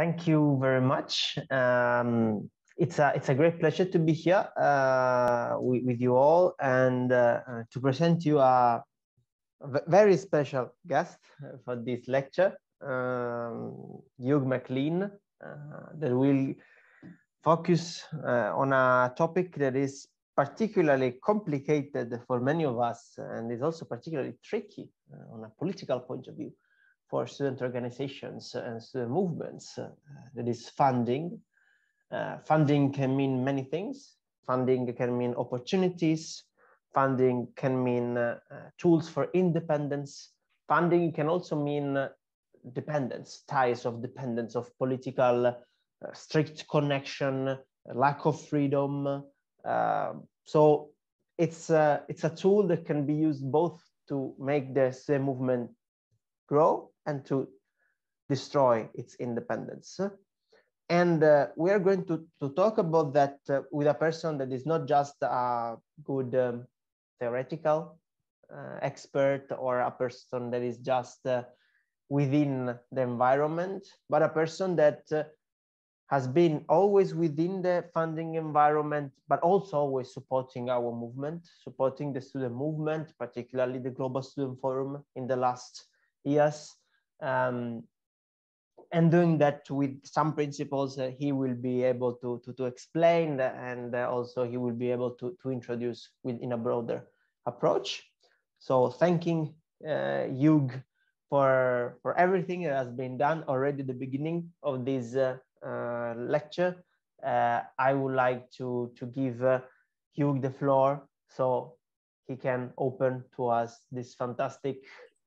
Thank you very much. Um, it's a it's a great pleasure to be here uh, with, with, you all and uh, uh to present you a very special guest for this lecture, um, Hugh McLean, uh, that will focus uh, on a topic that is particularly complicated for many of us and is also particularly tricky uh, on a political point of view for student organizations and student movements. Uh, that is funding. Uh, funding can mean many things. Funding can mean opportunities. Funding can mean uh, tools for independence. Funding can also mean dependence, ties of dependence of political uh, strict connection, lack of freedom. Uh, so it's a, it's a tool that can be used both to make the movement grow and to destroy its independence. And uh, we are going to, to talk about that uh, with a person that is not just a good um, theoretical uh, expert or a person that is just uh, within the environment, but a person that uh, has been always within the funding environment, but also always supporting our movement, supporting the student movement, particularly the Global Student Forum in the last years. Um, and doing that with some principles uh, he will be able to, to, to explain and uh, also he will be able to, to introduce within a broader approach. So thanking uh, Hugh for, for everything that has been done already the beginning of this uh, uh, lecture. I would like to, to give Hugh the floor so he can open to us this fantastic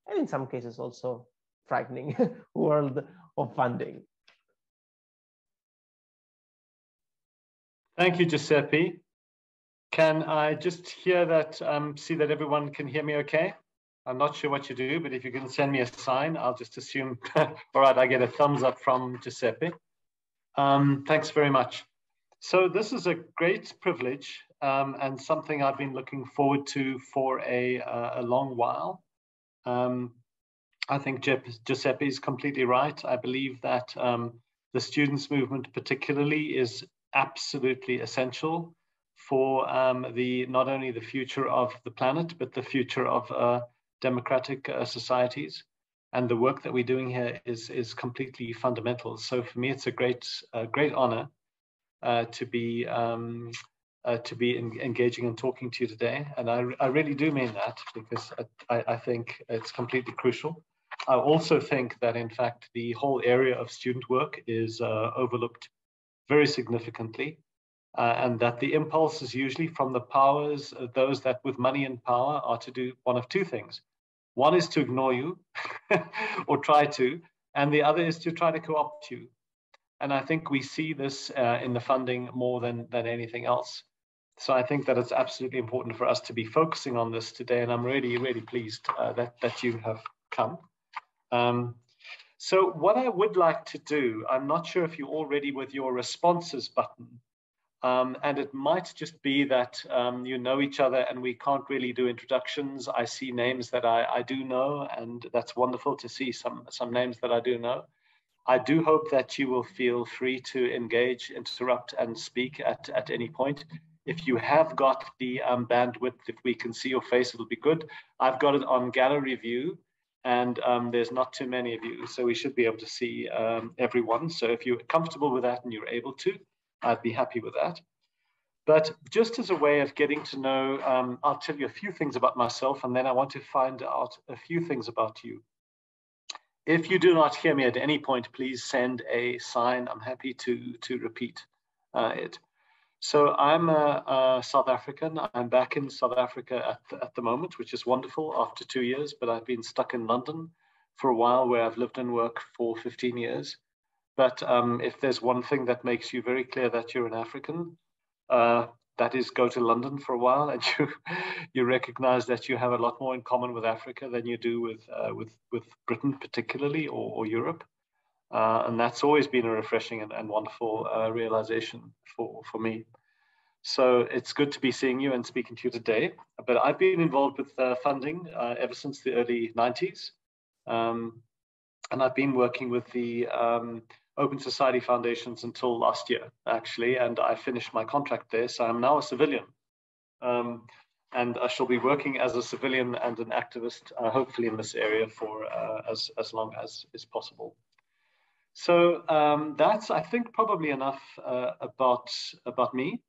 and in some cases also frightening world of funding. Thank you, Giuseppe. Can I just hear that, um, see that everyone can hear me okay? I'm not sure what you do, but if you can send me a sign, I'll just assume, all right, I get a thumbs up from Giuseppe. Um, thanks very much. So this is a great privilege um, and something I've been looking forward to for a, uh, a long while. Um, I think Giuseppe is completely right. I believe that um, the students movement particularly is absolutely essential for um, the not only the future of the planet, but the future of uh, democratic uh, societies. And the work that we're doing here is, is completely fundamental. So for me, it's a great, uh, great honor uh, to be um, uh, to be in, engaging and talking to you today. And I, I really do mean that because I, I think it's completely crucial. I also think that, in fact, the whole area of student work is uh, overlooked very significantly, uh, and that the impulse is usually from the powers, uh, those that with money and power are to do one of two things. One is to ignore you or try to, and the other is to try to co opt you. And I think we see this uh, in the funding more than, than anything else. So I think that it's absolutely important for us to be focusing on this today. And I'm really, really pleased uh, that, that you have come. Um, so what I would like to do, I'm not sure if you're already with your responses button, um, and it might just be that um, you know each other and we can't really do introductions. I see names that I, I do know, and that's wonderful to see some, some names that I do know. I do hope that you will feel free to engage, interrupt, and speak at, at any point. If you have got the um, bandwidth, if we can see your face, it'll be good. I've got it on gallery view, and um, there's not too many of you, so we should be able to see um, everyone. So if you're comfortable with that and you're able to, I'd be happy with that. But just as a way of getting to know, um, I'll tell you a few things about myself, and then I want to find out a few things about you. If you do not hear me at any point, please send a sign. I'm happy to, to repeat uh, it. So I'm a, a, South African. I'm back in South Africa at the, at the moment, which is wonderful after two years, but I've been stuck in London for a while where I've lived and worked for 15 years. But um, if there's one thing that makes you very clear that you're an African, uh, that is go to London for a while and you you recognize that you have a lot more in common with Africa than you do with uh, with with Britain particularly or, or Europe. Uh, and that's always been a refreshing and, and wonderful uh, realization for, for me. So it's good to be seeing you and speaking to you today. But I've been involved with uh, funding uh, ever since the early 90s. Um, and I've been working with the um, Open Society Foundations until last year, actually, and I finished my contract there, so I'm now a civilian. Um, and I shall be working as a civilian and an activist, uh, hopefully in this area for uh, as, as long as is possible. So um, that's, I think, probably enough uh, about, about me.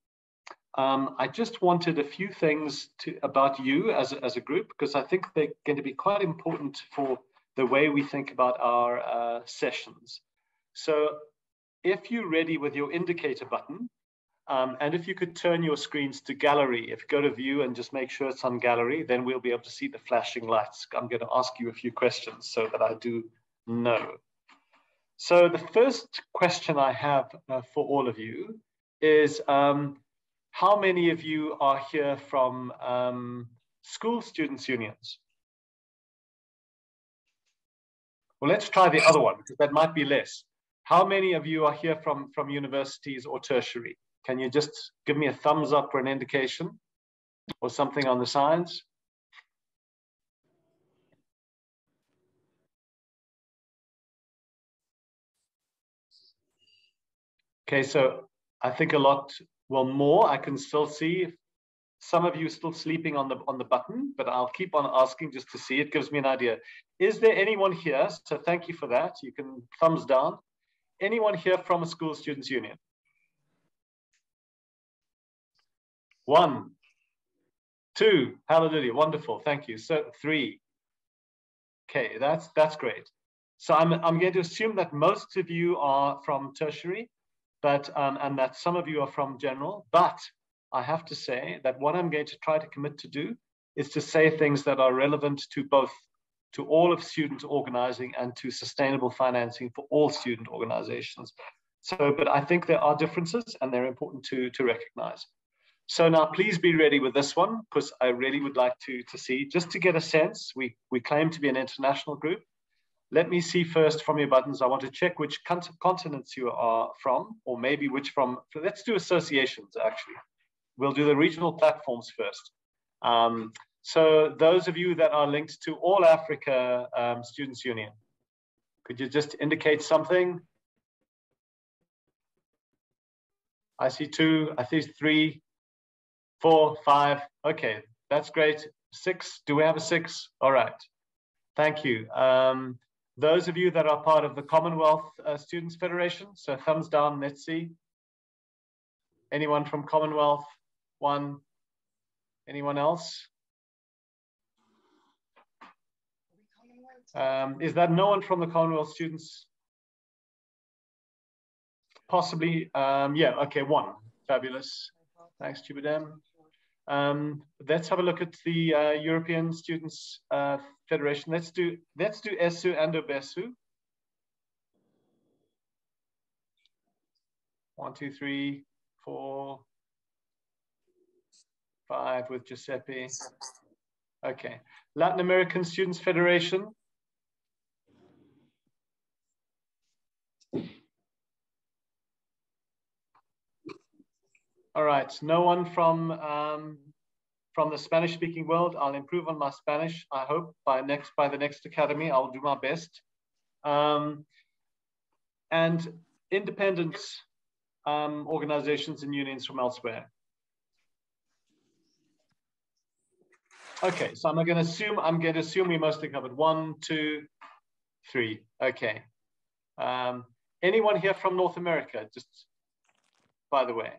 Um, I just wanted a few things to, about you as as a group, because I think they're going to be quite important for the way we think about our uh, sessions. So if you're ready with your indicator button, um, and if you could turn your screens to gallery, if you go to view and just make sure it's on gallery, then we'll be able to see the flashing lights. I'm going to ask you a few questions so that I do know. So the first question I have uh, for all of you is um, how many of you are here from um, school students unions? Well, let's try the other one because that might be less. How many of you are here from, from universities or tertiary? Can you just give me a thumbs up for an indication or something on the signs? Okay, so I think a lot, well, more I can still see. Some of you still sleeping on the on the button, but I'll keep on asking just to see. It gives me an idea. Is there anyone here? So thank you for that. You can thumbs down. Anyone here from a school students union? One, two, hallelujah, wonderful, thank you. So three. Okay, that's that's great. So I'm I'm going to assume that most of you are from tertiary, but um, and that some of you are from general. But I have to say that what I'm going to try to commit to do is to say things that are relevant to both to all of student organizing and to sustainable financing for all student organizations. So, but I think there are differences and they're important to, to recognize. So now please be ready with this one because I really would like to, to see, just to get a sense, we, we claim to be an international group. Let me see first from your buttons. I want to check which continents you are from, or maybe which from, let's do associations actually. We'll do the regional platforms first. Um, so those of you that are linked to All Africa um, Students Union, could you just indicate something? I see two, I see three, four, five. Okay, that's great. Six, do we have a six? All right, thank you. Um, those of you that are part of the Commonwealth uh, Students Federation, so thumbs down, let's see. Anyone from Commonwealth? One. Anyone else? Um, is that no one from the Commonwealth students? Possibly, um, yeah, okay, one. Fabulous. Thanks, Chibadem. Um, let's have a look at the uh, European Students uh, Federation. Let's do let's do ESU and OBESSU. One, two, three, four, five with Giuseppe. Okay. Latin American Students Federation. All right, no one from um, from the Spanish-speaking world. I'll improve on my Spanish. I hope by next by the next academy, I'll do my best. Um, and independent um, organizations and unions from elsewhere. Okay, so I'm going to assume I'm going to assume we mostly covered one, two, three. Okay. Um, anyone here from North America? Just by the way.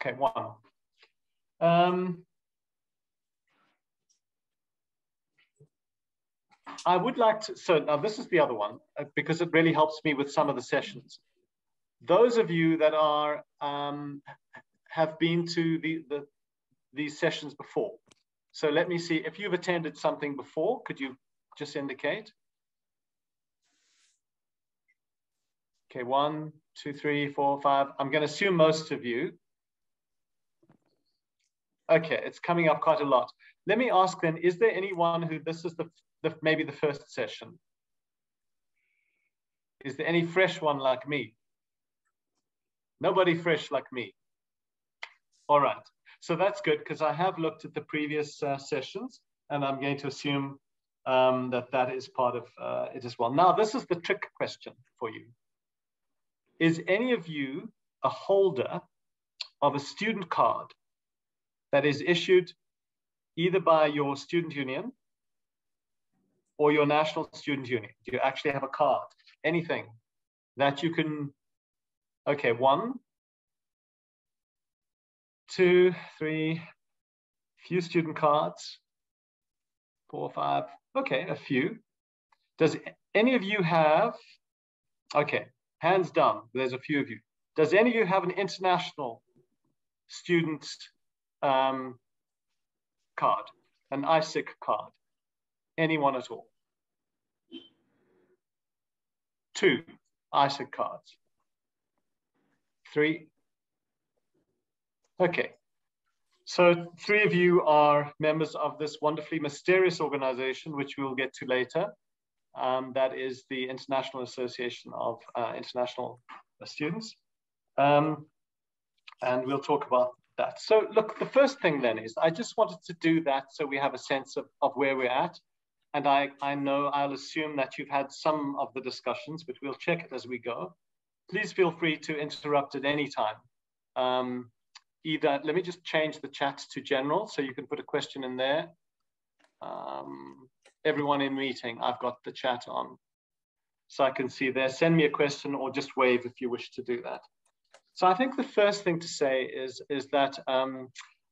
Okay, one. Um, I would like to, so now this is the other one, uh, because it really helps me with some of the sessions. Those of you that are, um, have been to the, the, these sessions before. So let me see, if you've attended something before, could you just indicate? Okay, one, two, three, four, five. I'm gonna assume most of you. Okay, it's coming up quite a lot. Let me ask then, is there anyone who this is the, the maybe the first session? Is there any fresh one like me? Nobody fresh like me. All right, so that's good because I have looked at the previous uh, sessions and I'm going to assume um, that that is part of uh, it as well. Now, this is the trick question for you. Is any of you a holder of a student card that is issued either by your student union or your national student union? Do you actually have a card? Anything that you can, okay, one, two, three, few student cards, four, five, okay, a few. Does any of you have, okay, hands down, there's a few of you. Does any of you have an international student um, card, an ISIC card? Anyone at all? Two ISIC cards. Three. Okay. So three of you are members of this wonderfully mysterious organization, which we'll get to later. Um, that is the International Association of uh, International Students. Um, and we'll talk about that. So look, the first thing then is I just wanted to do that so we have a sense of, of where we're at. And I, I know I'll assume that you've had some of the discussions, but we'll check it as we go. Please feel free to interrupt at any time. Um, either, let me just change the chat to general so you can put a question in there. Um, everyone in meeting, I've got the chat on. So I can see there, send me a question or just wave if you wish to do that. So I think the first thing to say is, is that um,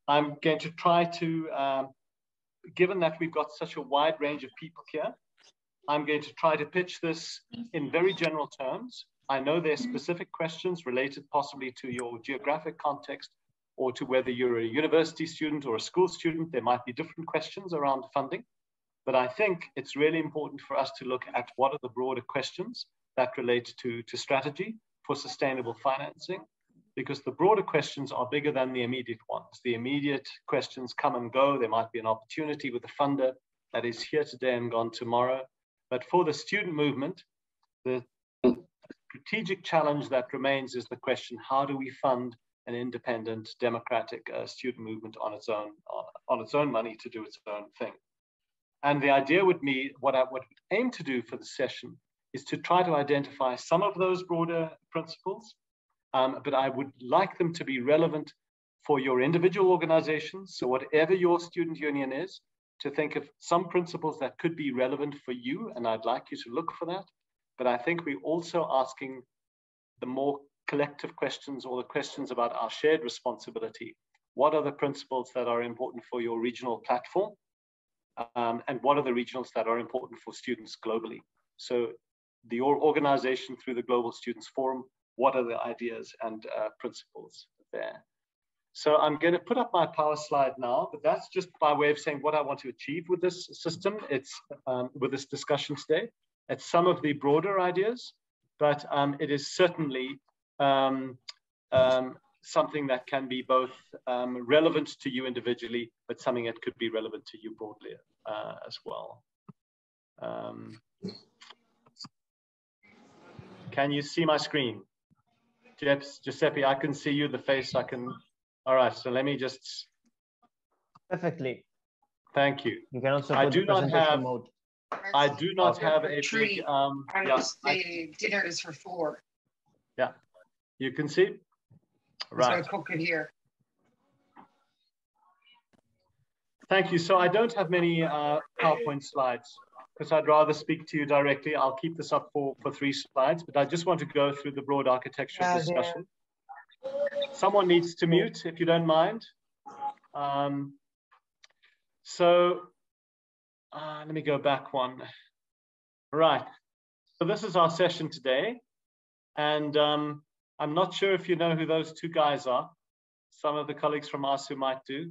I'm going to try to, um, given that we've got such a wide range of people here, I'm going to try to pitch this in very general terms. I know there's specific questions related possibly to your geographic context or to whether you're a university student or a school student. There might be different questions around funding. But I think it's really important for us to look at what are the broader questions that relate to, to strategy for sustainable financing because the broader questions are bigger than the immediate ones. The immediate questions come and go. There might be an opportunity with a funder that is here today and gone tomorrow. But for the student movement, the strategic challenge that remains is the question, how do we fund an independent democratic uh, student movement on its own, on, on, its own money to do its own thing? And the idea would be, what I would aim to do for the session is to try to identify some of those broader principles um, but I would like them to be relevant for your individual organizations. So whatever your student union is, to think of some principles that could be relevant for you, and I'd like you to look for that. But I think we're also asking the more collective questions or the questions about our shared responsibility. What are the principles that are important for your regional platform? Um, and what are the regionals that are important for students globally? So the, organization through the Global Students Forum what are the ideas and uh, principles there. So I'm going to put up my power slide now, but that's just by way of saying what I want to achieve with this system. It's um, with this discussion today. It's some of the broader ideas, but um, it is certainly um, um something that can be both um, relevant to you individually, but something that could be relevant to you broadly uh, as well. Um, can you see my screen? Giuseppe, I can see you, the face, I can. All right, so let me just. Perfectly. Thank you. You can also I do not have. Mode. I do not have a big. Um, yeah, the I, dinner is for four. Yeah, you can see. Right. So cook it here. Thank you. So I don't have many uh, PowerPoint slides because I'd rather speak to you directly. I'll keep this up for, for three slides, but I just want to go through the broad architecture discussion. Yeah. Someone needs to mute, if you don't mind. Um, so uh, let me go back one. Right. So this is our session today. And um, I'm not sure if you know who those two guys are. Some of the colleagues from us who might do.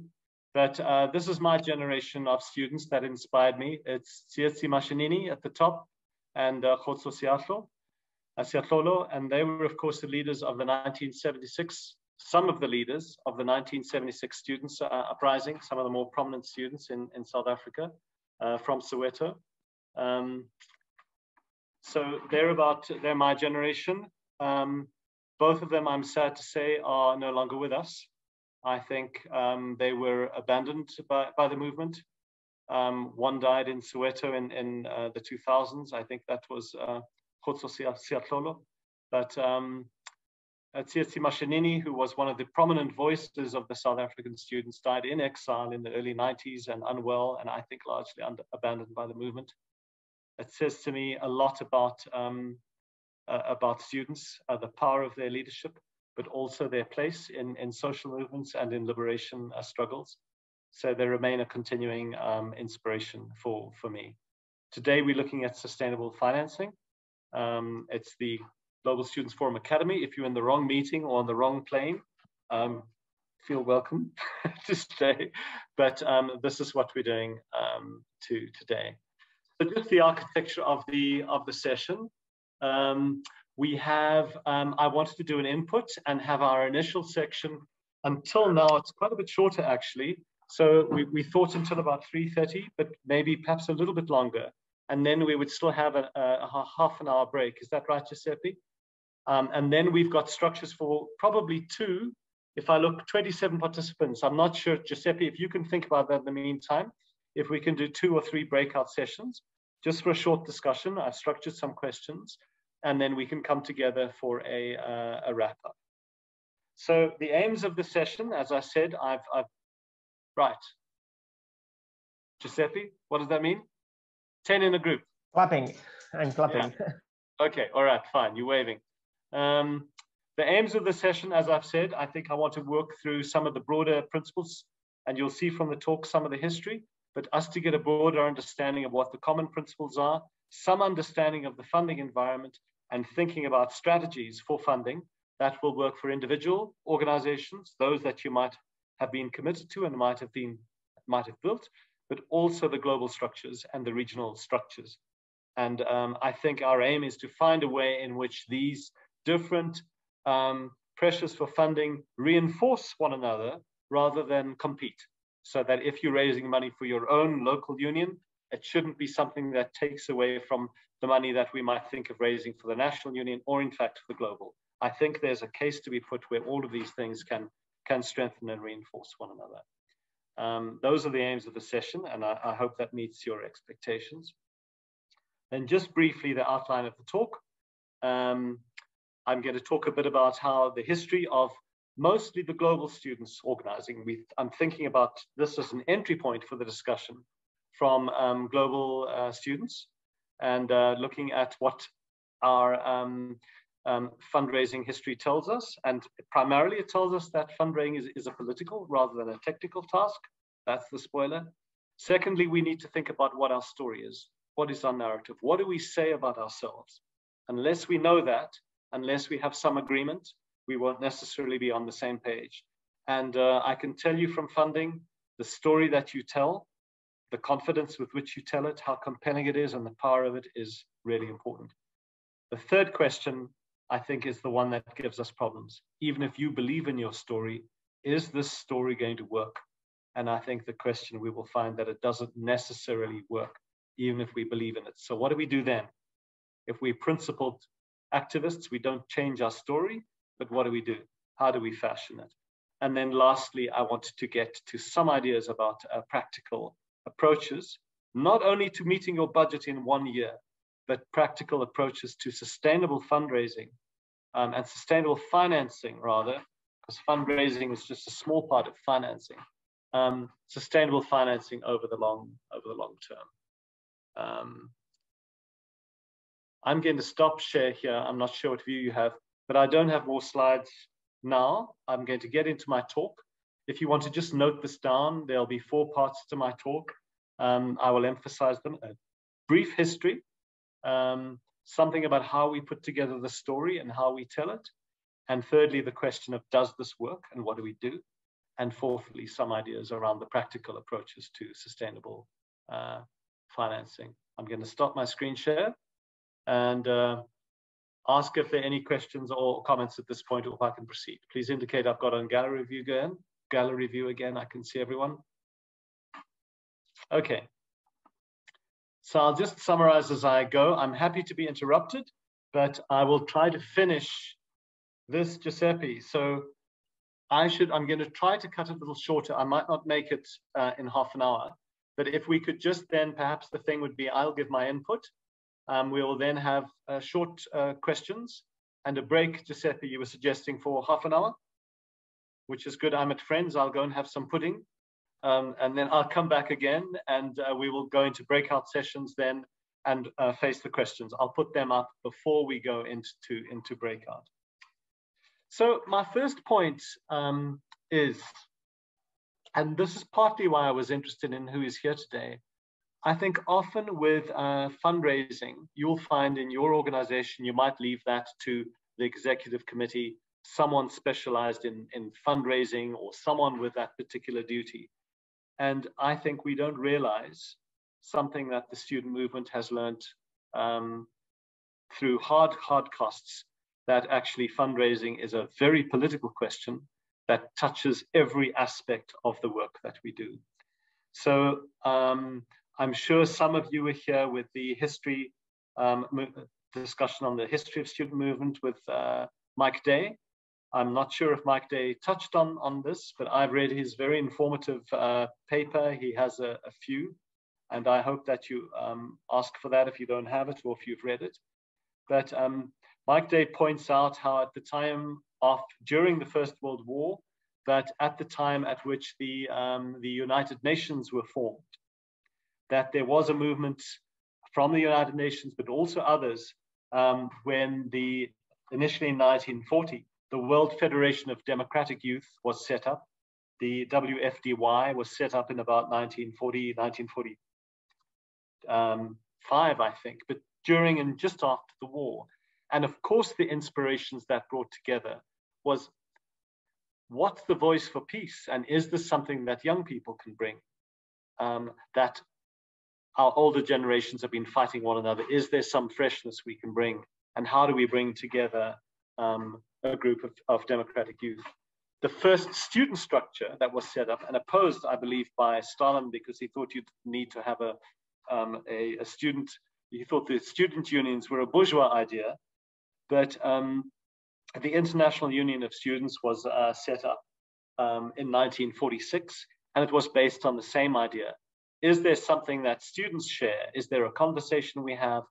But uh, this is my generation of students that inspired me. It's Tsietsi Mashinini at the top and uh, Khotso Siatlo, uh, and they were, of course, the leaders of the 1976, some of the leaders of the 1976 students uh, uprising, some of the more prominent students in, in South Africa uh, from Soweto. Um, so they're about, they're my generation. Um, both of them, I'm sad to say, are no longer with us. I think um, they were abandoned by, by the movement. Um, one died in Soweto in, in uh, the 2000s. I think that was uh, Khotso Seatlholo. But um, Tsietsi Mashinini, who was one of the prominent voices of the South African students, died in exile in the early 90s and unwell, and I think largely under, abandoned by the movement. It says to me a lot about, um, uh, about students, uh, the power of their leadership, but also their place in, in social movements and in liberation uh, struggles. So they remain a continuing um, inspiration for, for me. Today, we're looking at sustainable financing. Um, it's the Global Students Forum Academy. If you're in the wrong meeting or on the wrong plane, um, feel welcome to stay. But um, this is what we're doing um, to today. So just the architecture of the of the session. Um, we have, um, I wanted to do an input and have our initial section until now, it's quite a bit shorter actually. So we, we thought until about 3.30, but maybe perhaps a little bit longer. And then we would still have a, a, half an hour break. Is that right, Giuseppe? Um, and then we've got structures for probably two. If I look 27 participants, I'm not sure, Giuseppe, if you can think about that in the meantime, if we can do two or three breakout sessions, just for a short discussion. I've structured some questions, and then we can come together for a, uh, a wrap up. So the aims of the session, as I said, I've, I've right. Giuseppe, what does that mean? 10 in a group. Clapping. I'm clapping. Yeah. Okay, all right, fine. You're waving. Um, the aims of the session, as I've said, I think I want to work through some of the broader principles, and you'll see from the talk some of the history, but us to get a broader understanding of what the common principles are, some understanding of the funding environment, and thinking about strategies for funding that will work for individual organizations, those that you might have been committed to and might have been might have built, but also the global structures and the regional structures. And um, I think our aim is to find a way in which these different um, pressures for funding reinforce one another rather than compete. So that if you're raising money for your own local union, it shouldn't be something that takes away from the money that we might think of raising for the national union or in fact for the global. I think there's a case to be put where all of these things can, can strengthen and reinforce one another. Um, those are the aims of the session, and I, I hope that meets your expectations. And just briefly, the outline of the talk. Um, I'm going to talk a bit about how the history of mostly the global students organizing. We, I'm thinking about this as an entry point for the discussion from um, global uh, students and uh, looking at what our um, um, fundraising history tells us. And primarily it tells us that fundraising is, is a political rather than a technical task. That's the spoiler. Secondly, we need to think about what our story is. What is our narrative? What do we say about ourselves? Unless we know that, unless we have some agreement, we won't necessarily be on the same page. And uh, I can tell you from funding, the story that you tell, the confidence with which you tell it, how compelling it is, and the power of it is really important. The third question, I think, is the one that gives us problems. Even if you believe in your story, is this story going to work? And I think the question we will find that it doesn't necessarily work, even if we believe in it. So, what do we do then? If we're principled activists. We don't change our story, but what do we do? How do we fashion it? And then lastly, I wanted to get to some ideas about uh, practical approaches, not only to meeting your budget in one year, but practical approaches to sustainable fundraising um, and sustainable financing, rather, because fundraising is just a small part of financing. Um, sustainable financing over the long over the long term. Um, I'm going to stop share here. I'm not sure what view you have, but I don't have more slides now. I'm going to get into my talk. If you want to just note this down, there'll be four parts to my talk. Um, I will emphasize them. A brief history, um, something about how we put together the story and how we tell it. And thirdly, the question of does this work and what do we do? And fourthly, some ideas around the practical approaches to sustainable uh, financing. I'm going to stop my screen share and uh, ask if there are any questions or comments at this point or if I can proceed. Please indicate I've got on gallery view again. Gallery view again, I can see everyone. Okay. So I'll just summarize as I go. I'm happy to be interrupted, but I will try to finish this Giuseppe. So I should, I'm going to try to cut it a little shorter. I might not make it uh, in half an hour, But if we could just then, perhaps the thing would be, I'll give my input. Um, we will then have uh, short uh, questions and a break, Giuseppe, you were suggesting for half an hour, which is good. I'm at Friends. I'll go and have some pudding. Um, and then I'll come back again and uh, we will go into breakout sessions then and uh, face the questions. I'll put them up before we go into, into breakout. So my first point um, is, and this is partly why I was interested in who is here today. I think often with uh, fundraising, you'll find in your organization, you might leave that to the executive committee, someone specialized in, in fundraising or someone with that particular duty. And I think we don't realize something that the student movement has learned um, through hard, hard costs that actually fundraising is a very political question that touches every aspect of the work that we do. So um, I'm sure some of you were here with the history um, discussion on the history of student movement with uh, Mike Day. I'm not sure if Mike Day touched on, on this, but I've read his very informative uh, paper. He has a, a, few, and I hope that you um, ask for that if you don't have it or if you've read it. But um, Mike Day points out how at the time of during the First World War, that at the time at which the, um, the United Nations were formed, that there was a movement from the United Nations, but also others, um, when the initially in 1940, the World Federation of Democratic Youth was set up. The WFDY was set up in about 1940, 1945, um, I think, but during and just after the war. And of course, the inspirations that brought together was what's the voice for peace? And is this something that young people can bring? Um, that our older generations have been fighting one another. Is there some freshness we can bring? And how do we bring together um, a group of, of democratic youth? The first student structure that was set up and opposed, I believe, by Stalin because he thought you'd need to have a, um, a, a student, he thought the student unions were a bourgeois idea but um, the International Union of Students was uh, set up um, in 1946, and it was based on the same idea. Is there something that students share? Is there a conversation we have?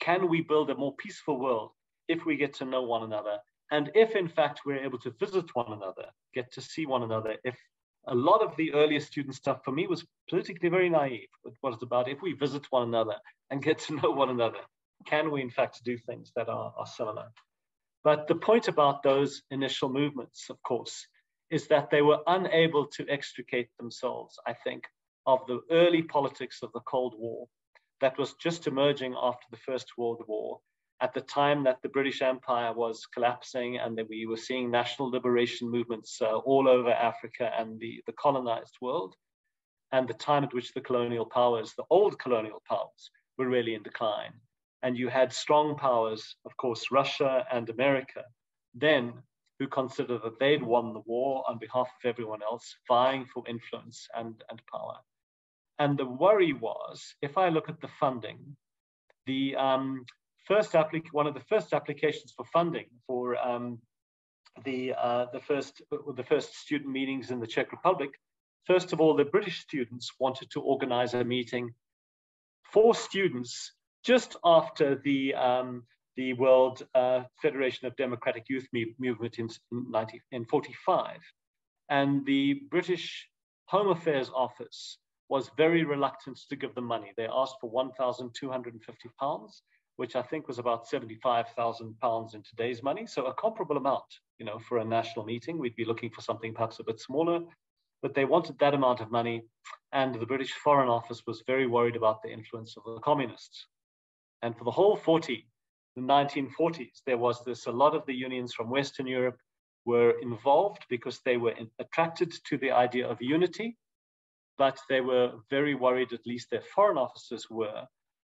Can we build a more peaceful world if we get to know one another? And if, in fact, we're able to visit one another, get to see one another, if a lot of the earlier student stuff for me was politically very naive. It was about if we visit one another and get to know one another, can we in fact do things that are, are similar? But the point about those initial movements, of course, is that they were unable to extricate themselves, I think, of the early politics of the Cold War that was just emerging after the First World War, at the time that the British Empire was collapsing and that we were seeing national liberation movements uh, all over Africa and the, the colonized world, and the time at which the colonial powers, the old colonial powers, were really in decline and you had strong powers, of course, Russia and America, then who considered that they'd won the war on behalf of everyone else, vying for influence and, and power. And the worry was, if I look at the funding, the um, first applic- one of the first applications for funding for um, the uh, the first the first student meetings in the Czech Republic, first of all, the British students wanted to organize a meeting for students just after the um, the World uh, Federation of Democratic Youth Movement in, in 45. And the British Home Affairs Office was very reluctant to give them money. They asked for 1,250 pounds, which I think was about 75,000 pounds in today's money. So a comparable amount, you know, for a national meeting. We'd be looking for something perhaps a bit smaller, but they wanted that amount of money. And the British Foreign Office was very worried about the influence of the communists. And for the whole 40, the 1940s, there was this, a lot of the unions from Western Europe were involved because they were in, attracted to the idea of unity, but they were very worried, at least their foreign officers were,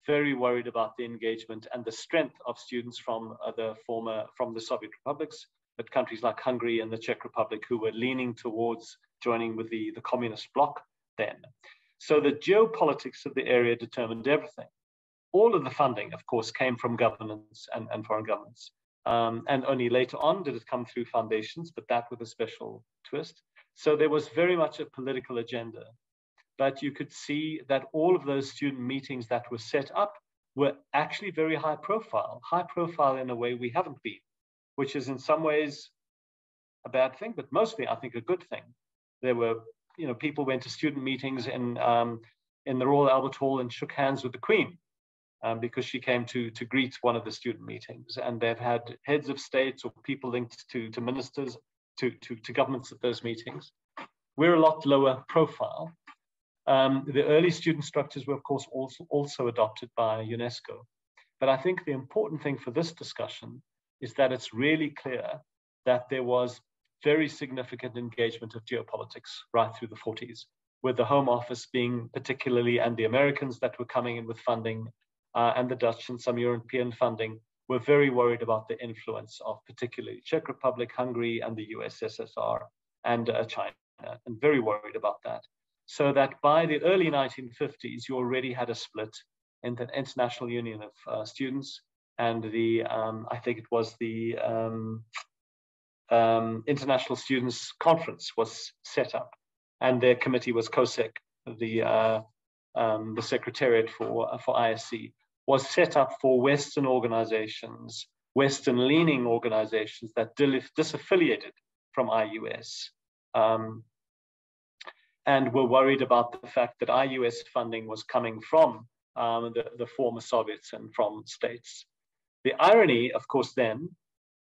very worried about the engagement and the strength of students from the former, from the Soviet republics, but countries like Hungary and the Czech Republic who were leaning towards joining with the, the communist bloc then. So the geopolitics of the area determined everything all of the funding, of course, came from governments and, and foreign governments. Um, and only later on did it come through foundations, but that with a special twist. So there was very much a political agenda. But you could see that all of those student meetings that were set up were actually very high profile, high profile in a way we haven't been, which is in some ways a bad thing, but mostly I think a good thing. There were, you know, people went to student meetings in um, in the Royal Albert Hall and shook hands with the Queen um, because she came to to greet one of the student meetings, and they've had heads of states or people linked to to ministers to to, to governments at those meetings. We're a lot lower profile. Um, the early student structures were, of course, also, also adopted by UNESCO. But I think the important thing for this discussion is that it's really clear that there was very significant engagement of geopolitics right through the 40s, with the Home Office being particularly, and the Americans that were coming in with funding, uh, and the Dutch and some European funding, were very worried about the influence of particularly Czech Republic, Hungary, and the USSR and uh, China and very worried about that. So that by the early 1950s, you already had a split in the International Union of uh, Students and the, um, I think it was the um, um, International Students Conference was set up. And their committee was COSEC, the, uh, um, the secretariat for, uh, for ISC, was set up for Western organizations, Western leaning organizations that disaffiliated from IUS um, and were worried about the fact that IUS funding was coming from um, the, the former Soviets and from states. The irony, of course, then,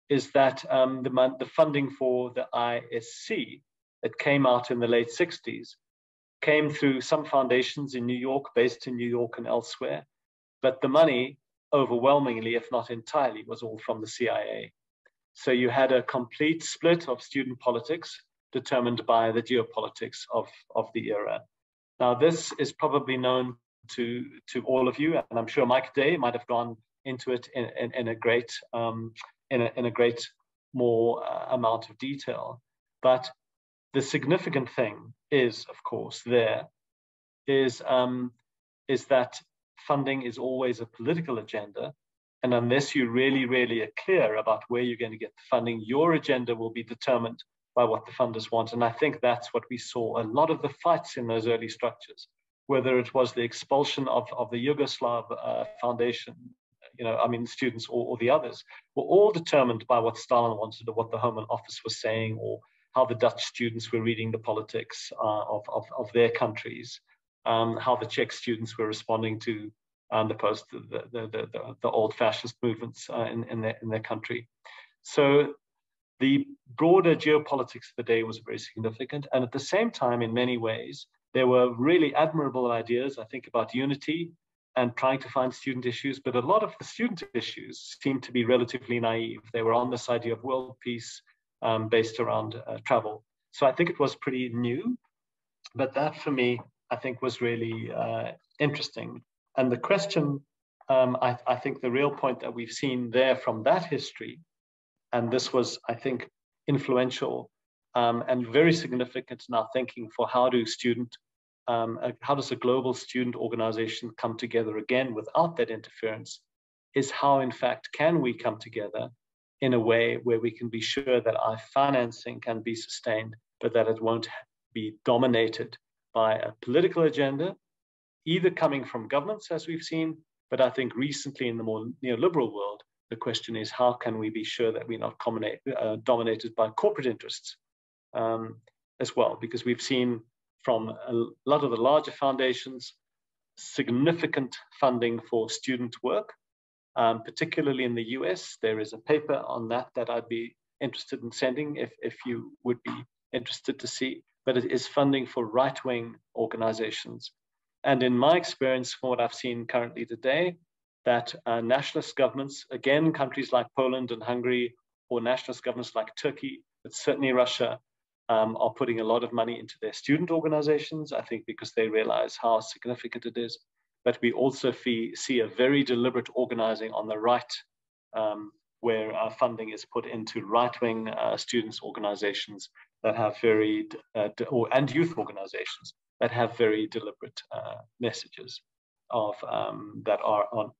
is that um, the, the funding for the ISC that came out in the late 60s came through some foundations in New York, based in New York and elsewhere, but the money overwhelmingly, if not entirely, was all from the CIA. So you had a complete split of student politics determined by the geopolitics of, of the era. Now, this is probably known to, to all of you, and I'm sure Mike Day might have gone into it in, in, in a great um, in, a, in a great more uh, amount of detail. But the significant thing is, of course, there is um, is that funding is always a political agenda, and unless you really, really are clear about where you're going to get the funding, your agenda will be determined by what the funders want. And I think that's what we saw a lot of the fights in those early structures, whether it was the expulsion of, of the Yugoslav uh, Foundation, you know, I mean, students or, or, the others, were all determined by what Stalin wanted or what the Home Office was saying or how the Dutch students were reading the politics uh, of, of, of, their countries, um, how the Czech students were responding to um, the post the, the, the, the, old fascist movements uh, in, in, their, in their country. So the broader geopolitics of the day was very significant. And at the same time, in many ways, there were really admirable ideas, I think, about unity and trying to find student issues. But a lot of the student issues seemed to be relatively naive. They were on this idea of world peace um, based around uh, travel. So I think it was pretty new. But that for me, I think was really uh, interesting. And the question, um, I, I think the real point that we've seen there from that history and this was, I think, influential um, and very significant in our thinking for how do student, um, uh, how does a global student organization come together again without that interference, is how in fact can we come together in a way where we can be sure that our financing can be sustained, but that it won't be dominated by a political agenda, either coming from governments, as we've seen, but I think recently in the more neoliberal world, the question is how can we be sure that we're not uh, dominated by corporate interests um, as well? Because we've seen from a lot of the larger foundations significant funding for student work, um, particularly in the US. There is a paper on that that I'd be interested in sending if, if you would be interested to see, but it is funding for right wing organizations. And in my experience, from what I've seen currently today, that uh, nationalist governments, again, countries like Poland and Hungary, or nationalist governments like Turkey, but certainly Russia, um, are putting a lot of money into their student organizations, I think because they realize how significant it is. But we also fee, see a very deliberate organizing on the right, um, where funding is put into right-wing uh, students organizations that have very, uh, or, and youth organizations that have very deliberate uh, messages of um, that are on,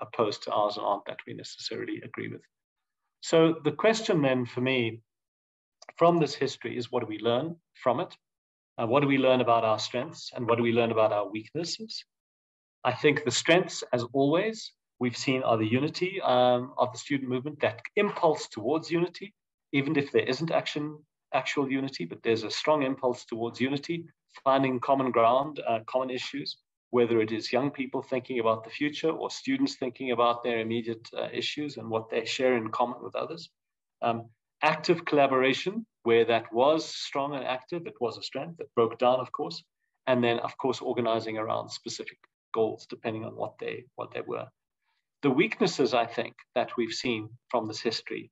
opposed to ours and aren't that we necessarily agree with. So the question then for me from this history is what do we learn from it? Uh, what do we learn about our strengths and what do we learn about our weaknesses? I think the strengths, as always, we've seen are the unity um, of the student movement, that impulse towards unity, even if there isn't action, actual unity, but there's a strong impulse towards unity, finding common ground, uh, common issues, whether it is young people thinking about the future or students thinking about their immediate uh, issues and what they share in common with others. Um, active collaboration, where that was strong and active, it was a strength that broke down, of course. And then, of course, organizing around specific goals, depending on what they, what they were. The weaknesses, I think, that we've seen from this history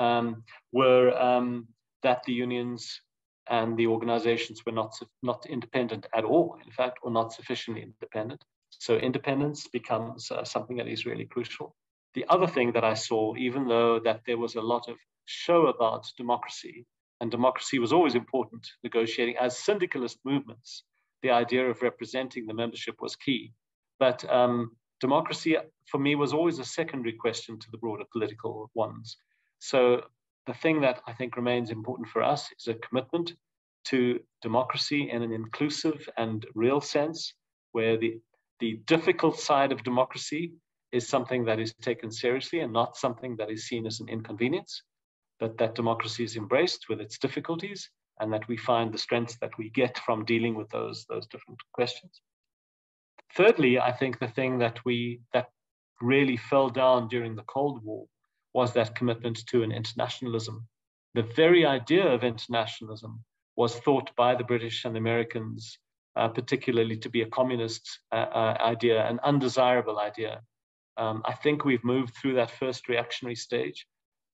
um, were um, that the unions and the organizations were not, not independent at all, in fact, or not sufficiently independent. So independence becomes uh, something that is really crucial. The other thing that I saw, even though that there was a lot of show about democracy, and democracy was always important, negotiating as syndicalist movements, the idea of representing the membership was key. But um, democracy, for me, was always a secondary question to the broader political ones. So the thing that I think remains important for us is a commitment to democracy in an inclusive and real sense, where the, the difficult side of democracy is something that is taken seriously and not something that is seen as an inconvenience, but that democracy is embraced with its difficulties and that we find the strengths that we get from dealing with those, those different questions. Thirdly, I think the thing that we that really fell down during the Cold War was that commitment to an internationalism. The very idea of internationalism was thought by the British and the Americans, uh, particularly to be a communist uh, uh, idea, an undesirable idea. Um, I think we've moved through that first reactionary stage,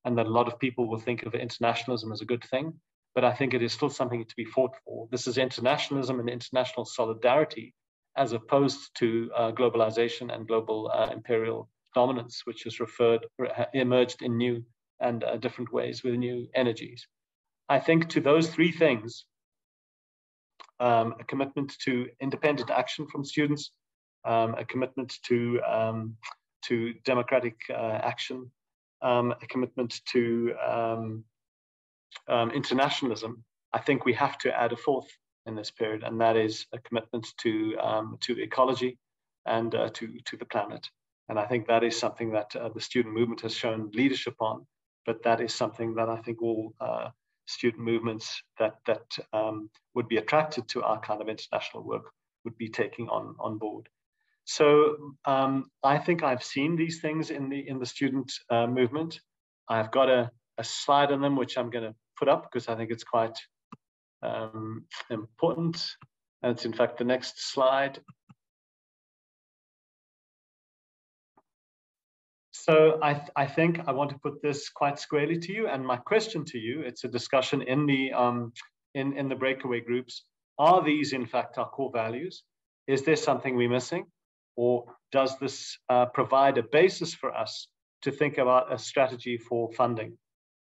and that a lot of people will think of internationalism as a good thing. But I think it is still something to be fought for. This is internationalism and international solidarity, as opposed to uh, globalization and global uh, imperial dominance, which has referred emerged in new and uh, different ways with new energies. I think to those three things, um, a commitment to independent action from students, um, a commitment to um, to democratic uh, action, um, a commitment to um, um, internationalism. I think we have to add a fourth in this period, and that is a commitment to to ecology and uh, to to the planet. And I think that is something that uh, the student movement has shown leadership on, but that is something that I think all uh, student movements that, that um, would be attracted to our kind of international work would be taking on, on board. So um, I think I've seen these things in the, in the student uh, movement. I've got a, a slide on them, which I'm going to put up because I think it's quite um, important. And it's in fact the next slide. So I, th I think I want to put this quite squarely to you. And my question to you, it's a discussion in the, um, in, in the breakaway groups. Are these in fact our core values? Is there something we're missing? Or does this uh, provide a basis for us to think about a strategy for funding?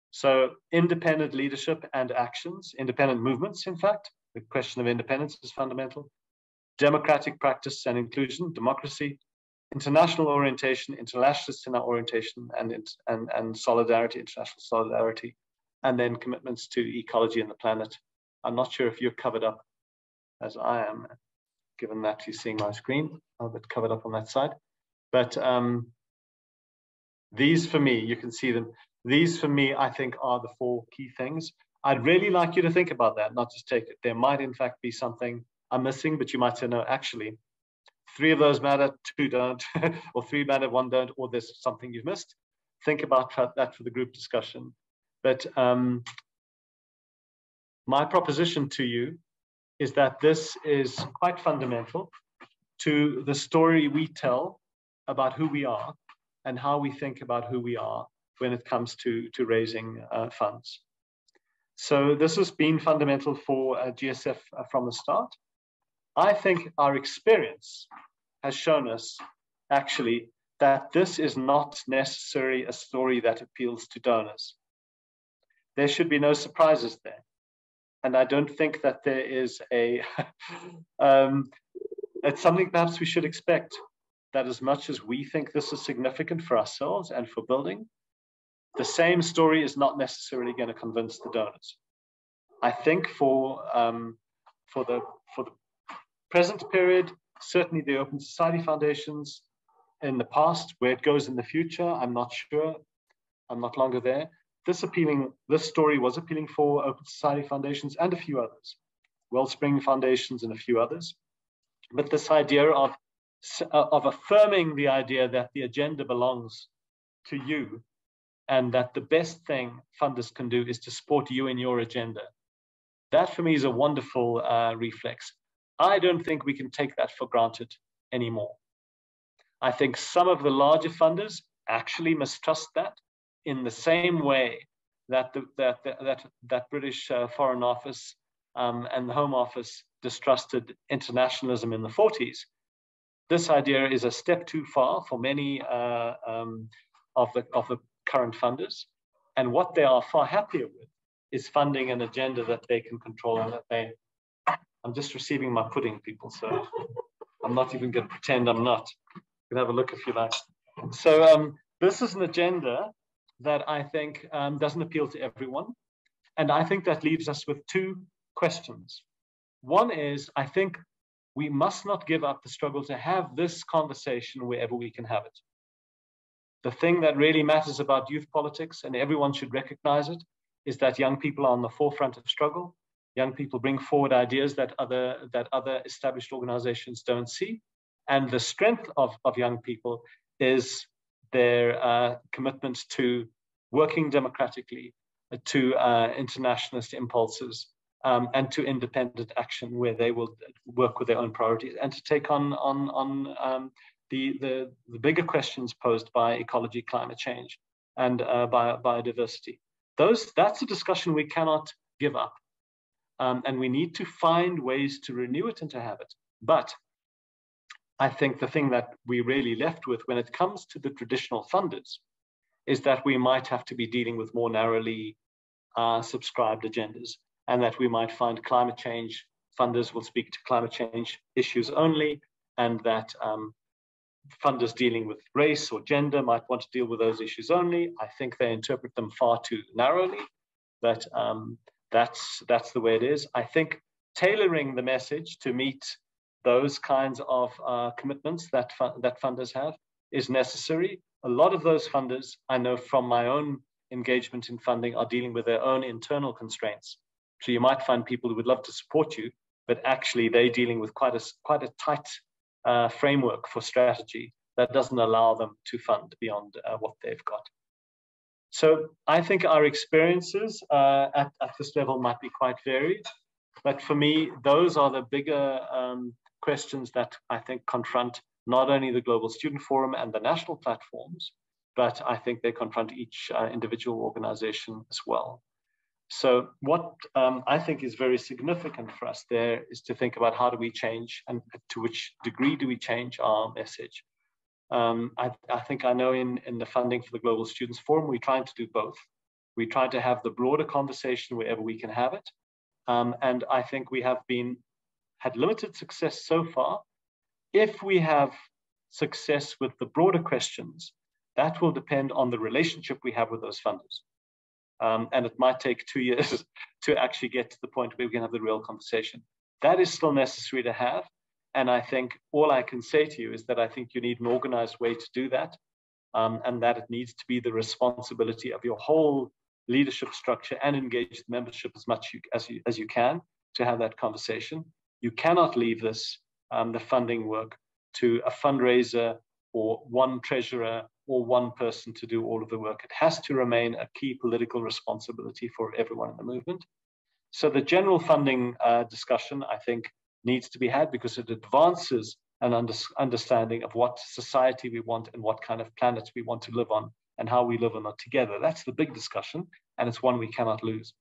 So independent leadership and actions, independent movements, in fact, the question of independence is fundamental. Democratic practice and inclusion, democracy, international orientation, internationalist in our orientation, and, and, and solidarity, international solidarity, and then commitments to ecology and the planet. I'm not sure if you're covered up as I am, given that you're seeing my screen, a bit covered up on that side. But um, these for me, you can see them. These for me, I think are the four key things. I'd really like you to think about that, not just take it. There might in fact be something I'm missing, but you might say, no, actually, three of those matter, two don't, or three matter, one don't, or there's something you've missed. Think about that for the group discussion. But um, my proposition to you is that this is quite fundamental to the story we tell about who we are and how we think about who we are when it comes to, to raising uh, funds. So this has been fundamental for uh, GSF uh, from the start. I think our experience has shown us actually that this is not necessarily a story that appeals to donors. There should be no surprises there. And I don't think that there is a, um, it's something perhaps we should expect that as much as we think this is significant for ourselves and for building, the same story is not necessarily going to convince the donors. I think for um, for the for the present period, certainly the Open Society Foundations in the past, where it goes in the future, I'm not sure. I'm not longer there. This appealing, this story was appealing for Open Society Foundations and a few others, Wellspring Foundations and a few others. But this idea of, of affirming the idea that the agenda belongs to you and that the best thing funders can do is to support you in your agenda. That for me is a wonderful uh, reflex. I don't think we can take that for granted anymore. I think some of the larger funders actually mistrust that in the same way that the, that, that, that British uh, Foreign Office um, and the Home Office distrusted internationalism in the 40s. This idea is a step too far for many uh, um, of, the, of the current funders. And what they are far happier with is funding an agenda that they can control and that they, I'm just receiving my pudding, people, so I'm not even going to pretend I'm not can have a look if you like. So um, this is an agenda that I think um, doesn't appeal to everyone. And I think that leaves us with two questions. One is, I think we must not give up the struggle to have this conversation wherever we can have it. The thing that really matters about youth politics, and everyone should recognize it, is that young people are on the forefront of struggle. Young people bring forward ideas that other, that other established organizations don't see. And the strength of, of young people is their uh, commitment to working democratically, uh, to uh, internationalist impulses, um, and to independent action where they will work with their own priorities and to take on, on, on um, the, the, the, bigger questions posed by ecology, climate change, and uh, bio, biodiversity. Those, that's a discussion we cannot give up. Um, and we need to find ways to renew it and to have it. But I think the thing that we really left with when it comes to the traditional funders is that we might have to be dealing with more narrowly uh, subscribed agendas and that we might find climate change funders will speak to climate change issues only and that um, funders dealing with race or gender might want to deal with those issues only. I think they interpret them far too narrowly, but um, that's, that's the way it is. I think tailoring the message to meet those kinds of uh, commitments that, fu- that funders have is necessary. A lot of those funders, I know from my own engagement in funding, are dealing with their own internal constraints. So you might find people who would love to support you, but actually they're dealing with quite a, quite a tight uh, framework for strategy that doesn't allow them to fund beyond uh, what they've got. So I think our experiences uh, at, at this level might be quite varied. But for me, those are the bigger um, questions that I think confront not only the Global Student Forum and the national platforms, but I think they confront each uh, individual organization as well. So what um, I think is very significant for us there is to think about how do we change and to which degree do we change our message. Um, I, I, think I know in, in the funding for the Global Students Forum, we're trying to do both. We try to have the broader conversation wherever we can have it. Um, and I think we have been had limited success so far. If we have success with the broader questions, that will depend on the relationship we have with those funders. Um, and it might take two years to actually get to the point where we can have the real conversation. That is still necessary to have. And I think all I can say to you is that I think you need an organized way to do that, um, and that it needs to be the responsibility of your whole leadership structure and engage the membership as much you, as, you, as you can to have that conversation. You cannot leave this, um, the funding work, to a fundraiser or one treasurer or one person to do all of the work. It has to remain a key political responsibility for everyone in the movement. So the general funding uh, discussion, I think, needs to be had because it advances an under understanding of what society we want and what kind of planet we want to live on and how we live on it together. That's the big discussion, and it's one we cannot lose.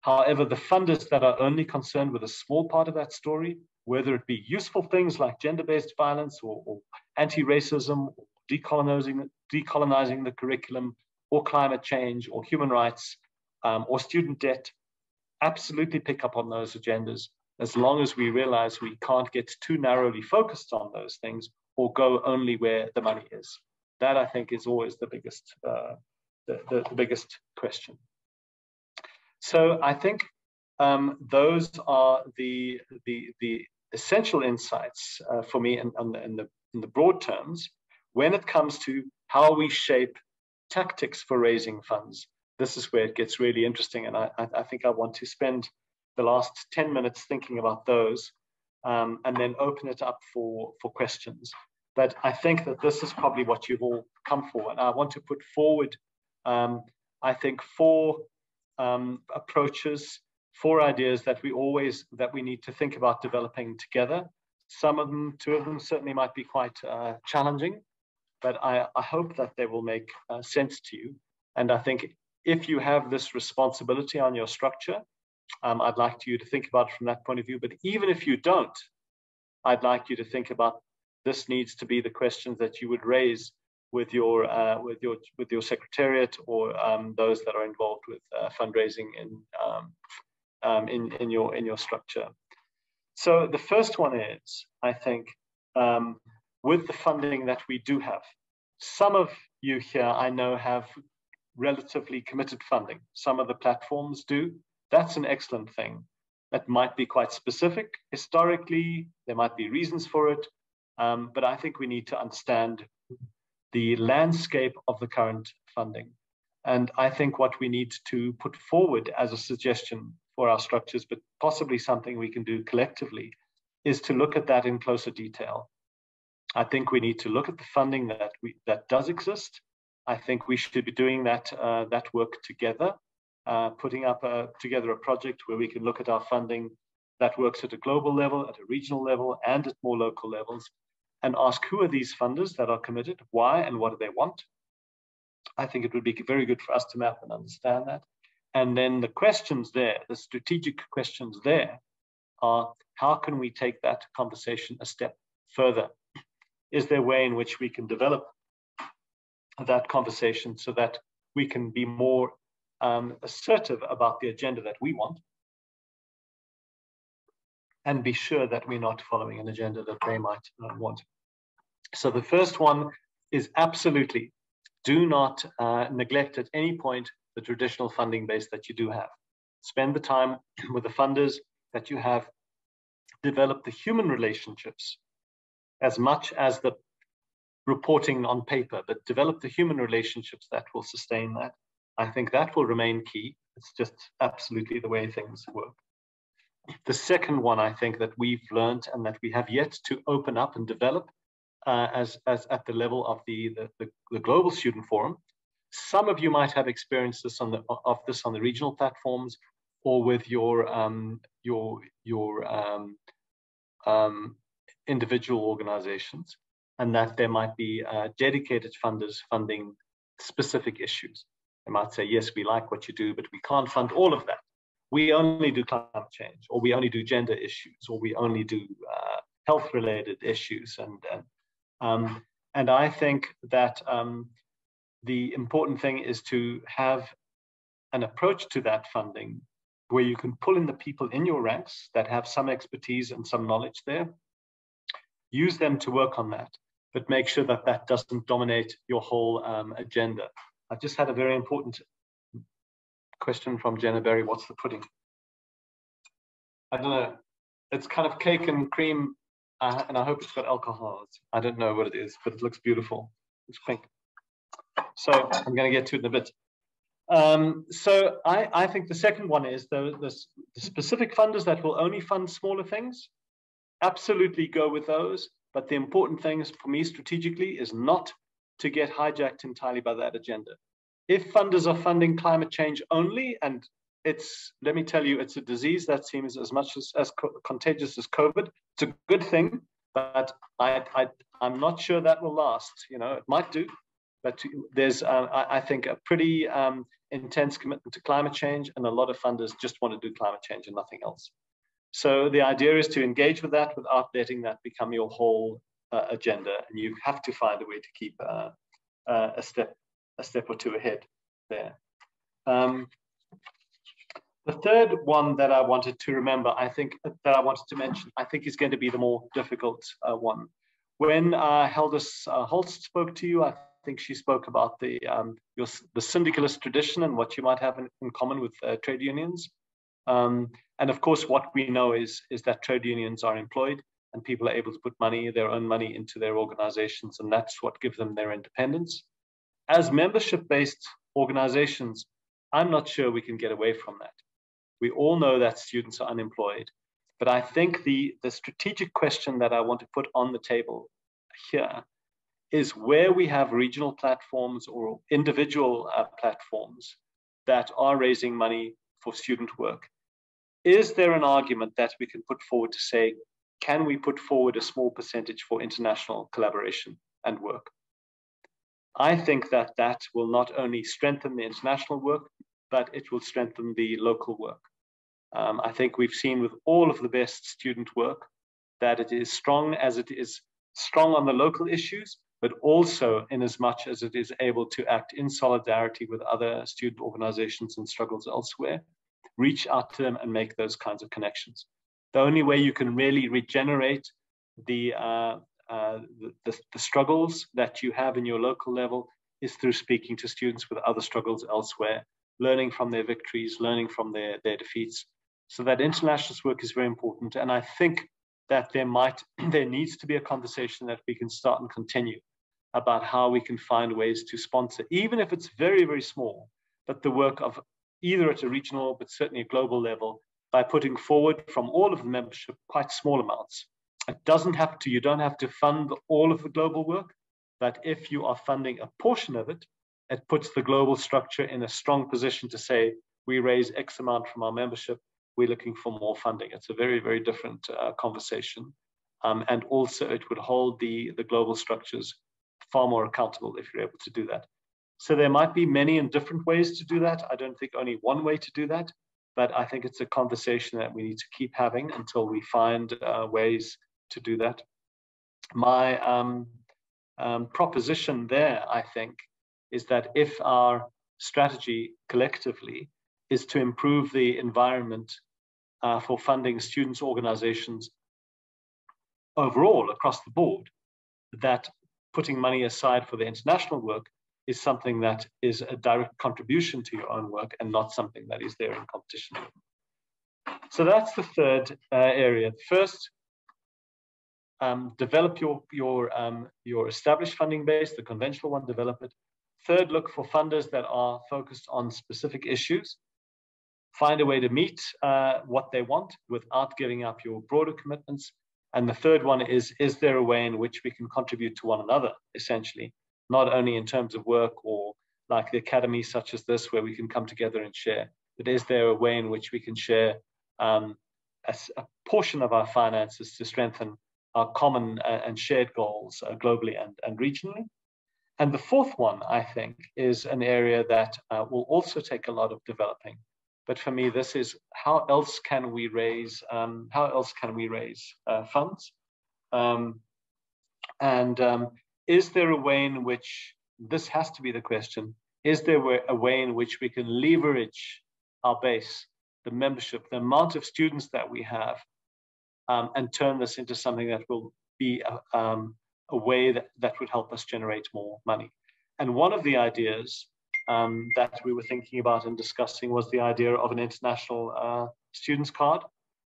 However, the funders that are only concerned with a small part of that story, whether it be useful things like gender-based violence or, or anti-racism, decolonizing, decolonizing the curriculum, or climate change, or human rights, um, or student debt, absolutely pick up on those agendas as long as we realize we can't get too narrowly focused on those things or go only where the money is. That I think is always the biggest, uh, the, the, the biggest question. So I think um, those are the, the, the essential insights uh, for me in, in, the, in, the, in the broad terms when it comes to how we shape tactics for raising funds. This is where it gets really interesting. And I, I think I want to spend the last 10 minutes thinking about those um, and then open it up for, for questions. But I think that this is probably what you've all come for. And I want to put forward, um, I think, four um, approaches, four ideas that we always, that we need to think about developing together. Some of them, two of them certainly might be quite uh, challenging, but I, I, hope that they will make uh, sense to you. And I think if you have this responsibility on your structure, um, I'd like you to think about it from that point of view. But even if you don't, I'd like you to think about this needs to be the questions that you would raise with your uh, with your with your secretariat or um, those that are involved with uh, fundraising in um, um, in in your in your structure. So the first one is, I think, um, with the funding that we do have. Some of you here, I know, have relatively committed funding. Some of the platforms do. That's an excellent thing. That might be quite specific historically. There might be reasons for it. Um, but I think we need to understand the landscape of the current funding. And I think what we need to put forward as a suggestion for our structures, but possibly something we can do collectively, is to look at that in closer detail. I think we need to look at the funding that we that does exist. I think we should be doing that uh, that work together, uh, putting up a, together a project where we can look at our funding that works at a global level, at a regional level, and at more local levels, and ask who are these funders that are committed, why, and what do they want. I think it would be very good for us to map and understand that. And then the questions there, the strategic questions there, are how can we take that conversation a step further? Is there a way in which we can develop that conversation so that we can be more um, assertive about the agenda that we want and be sure that we're not following an agenda that they might uh, want. So the first one is absolutely do not uh, neglect at any point the traditional funding base that you do have. Spend the time with the funders that you have. Develop the human relationships as much as the reporting on paper, but develop the human relationships that will sustain that. I think that will remain key. It's just absolutely the way things work. The second one I think that we've learned and that we have yet to open up and develop uh, as, as at the level of the, the, the, the, Global Student Forum. Some of you might have experienced this on the, of this on the regional platforms or with your, um, your, your um, um, individual organizations, and that there might be uh, dedicated funders funding specific issues. They might say, yes, we like what you do, but we can't fund all of that. We only do climate change, or we only do gender issues, or we only do uh, health related issues. And, and um, and I think that um, the important thing is to have an approach to that funding where you can pull in the people in your ranks that have some expertise and some knowledge there, use them to work on that, but make sure that that doesn't dominate your whole um, agenda. I just had a very important question from Jenna Berry. What's the pudding? I don't know. It's kind of cake and cream uh, and I hope it's got alcohol. I don't know what it is, but it looks beautiful. It's pink. So I'm going to get to it in a bit. Um, so I, I, think the second one is the, the, the, specific funders that will only fund smaller things. Absolutely go with those. But the important thing for me strategically is not to get hijacked entirely by that agenda. If funders are funding climate change only and it's let me tell you it's a disease that seems as much as, as co contagious as covid it's a good thing but I, I i'm not sure that will last you know it might do but there's uh, I, I, think a pretty um, intense commitment to climate change and a lot of funders just want to do climate change and nothing else so the idea is to engage with that without letting that become your whole uh, agenda and you have to find a way to keep uh, uh a step a step or two ahead there um, the third one that I wanted to remember, I think that I wanted to mention, I think is going to be the more difficult uh, one. When uh, Haldis uh, Holst spoke to you, I think she spoke about the um, your, the syndicalist tradition and what you might have in, in common with uh, trade unions. Um, and of course, what we know is, is that trade unions are employed and people are able to put money, their own money into their organizations, and that's what gives them their independence. As membership-based organizations, I'm not sure we can get away from that. We all know that students are unemployed, but I think the, the strategic question that I want to put on the table here is where we have regional platforms or individual uh, platforms that are raising money for student work. Is there an argument that we can put forward to say, can we put forward a small percentage for international collaboration and work? I think that that will not only strengthen the international work, but it will strengthen the local work. Um, I think we've seen with all of the best student work that it is strong as it is strong on the local issues, but also in as much as it is able to act in solidarity with other student organizations and struggles elsewhere, reach out to them and make those kinds of connections. The only way you can really regenerate the, uh, uh, the, the, struggles that you have in your local level is through speaking to students with other struggles elsewhere, learning from their victories, learning from their, their defeats. So that internationalist work is very important. And I think that there might there needs to be a conversation that we can start and continue about how we can find ways to sponsor, even if it's very, very small, but the work of either at a regional, but certainly a global level, by putting forward from all of the membership quite small amounts. It doesn't have to, you don't have to fund all of the global work, but if you are funding a portion of it, it puts the global structure in a strong position to say, we raise X amount from our membership, we're looking for more funding. It's a very, very different uh, conversation. Um, and also it would hold the, the global structures far more accountable if you're able to do that. So there might be many and different ways to do that. I don't think only one way to do that, but I think it's a conversation that we need to keep having until we find uh, ways to do that. My um, um, proposition there, I think, is that if our strategy collectively is to improve the environment uh, for funding students' organizations overall across the board, that putting money aside for the international work is something that is a direct contribution to your own work and not something that is there in competition. So that's the third uh, area. First, um, develop your, your, um, your established funding base, the conventional one, develop it. Third, look for funders that are focused on specific issues. Find a way to meet uh, what they want without giving up your broader commitments. And the third one is, is there a way in which we can contribute to one another, essentially, not only in terms of work or like the academy such as this, where we can come together and share, but is there a way in which we can share um, a, a, portion of our finances to strengthen our common uh, and shared goals uh, globally and, and regionally? And the fourth one, I think, is an area that uh, will also take a lot of developing, but for me, this is how else can we raise um, how else can we raise uh, funds? Um, and um, is there a way in which this has to be the question? Is there a way in which we can leverage our base, the membership, the amount of students that we have, um, and turn this into something that will be a, um, a way that, that would help us generate more money? And one of the ideas um, that we were thinking about and discussing was the idea of an international uh, students card.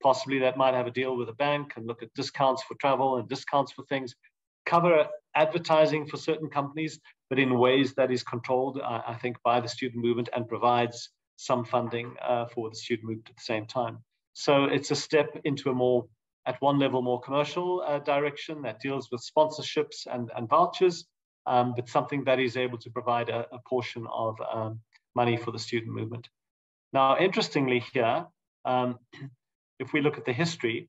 Possibly that might have a deal with a bank and look at discounts for travel and discounts for things, cover advertising for certain companies, but in ways that is controlled, uh, I think, by the student movement and provides some funding uh, for the student movement at the same time. So it's a step into a more, at one level, more commercial uh, direction that deals with sponsorships and, and vouchers, um, but something that is able to provide a, a portion of um, money for the student movement. Now, interestingly here, um, if we look at the history,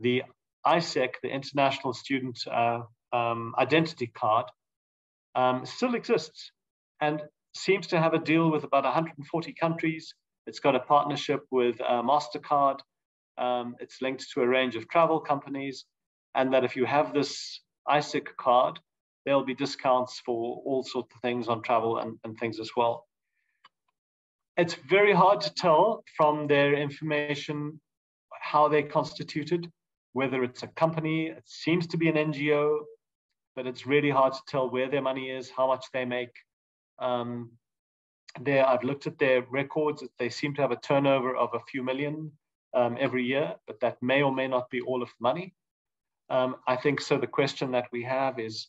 the ISIC, the International Student uh, um, Identity Card, um, still exists and seems to have a deal with about 140 countries. It's got a partnership with uh, MasterCard. Um, it's linked to a range of travel companies. And that if you have this ISIC card, there'll be discounts for all sorts of things on travel and, and things as well. It's very hard to tell from their information how they're constituted, whether it's a company, it seems to be an NGO, but it's really hard to tell where their money is, how much they make. Um, there, I've looked at their records. They seem to have a turnover of a few million um, every year, but that may or may not be all of the money. Um, I think so. The question that we have is,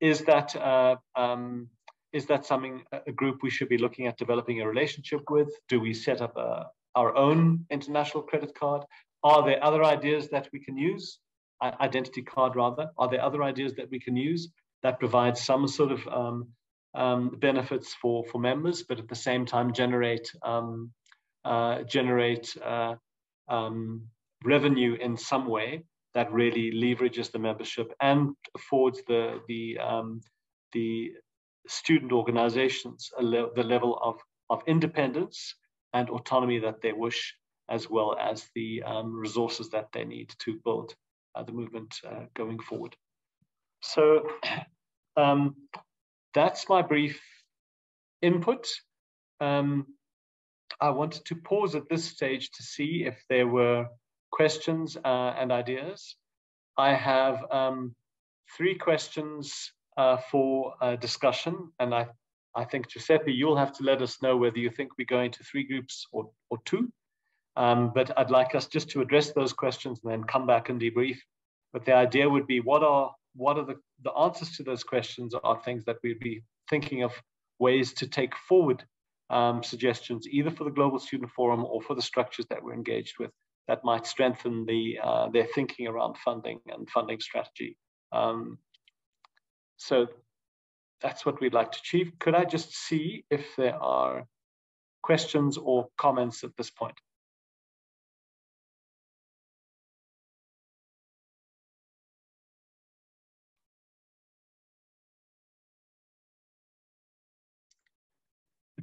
is that uh, um, is that something a group we should be looking at developing a relationship with? Do we set up a, our own international credit card? Are there other ideas that we can use? Identity card, rather. Are there other ideas that we can use that provide some sort of um, um, benefits for for members, but at the same time generate um, uh, generate uh, um, revenue in some way that really leverages the membership and affords the the um, the student organizations le the level of of independence and autonomy that they wish, as well as the um, resources that they need to build the movement uh, going forward. So um, that's my brief input. Um, I wanted to pause at this stage to see if there were questions uh, and ideas. I have um, three questions uh, for discussion, and I, I think Giuseppe, you'll have to let us know whether you think we go into three groups or, or two. Um, but I'd like us just to address those questions and then come back and debrief. But the idea would be what are what are the, the answers to those questions are things that we'd be thinking of ways to take forward um, suggestions, either for the Global Student Forum or for the structures that we're engaged with that might strengthen the, uh, their thinking around funding and funding strategy. Um, so that's what we'd like to achieve. Could I just see if there are questions or comments at this point?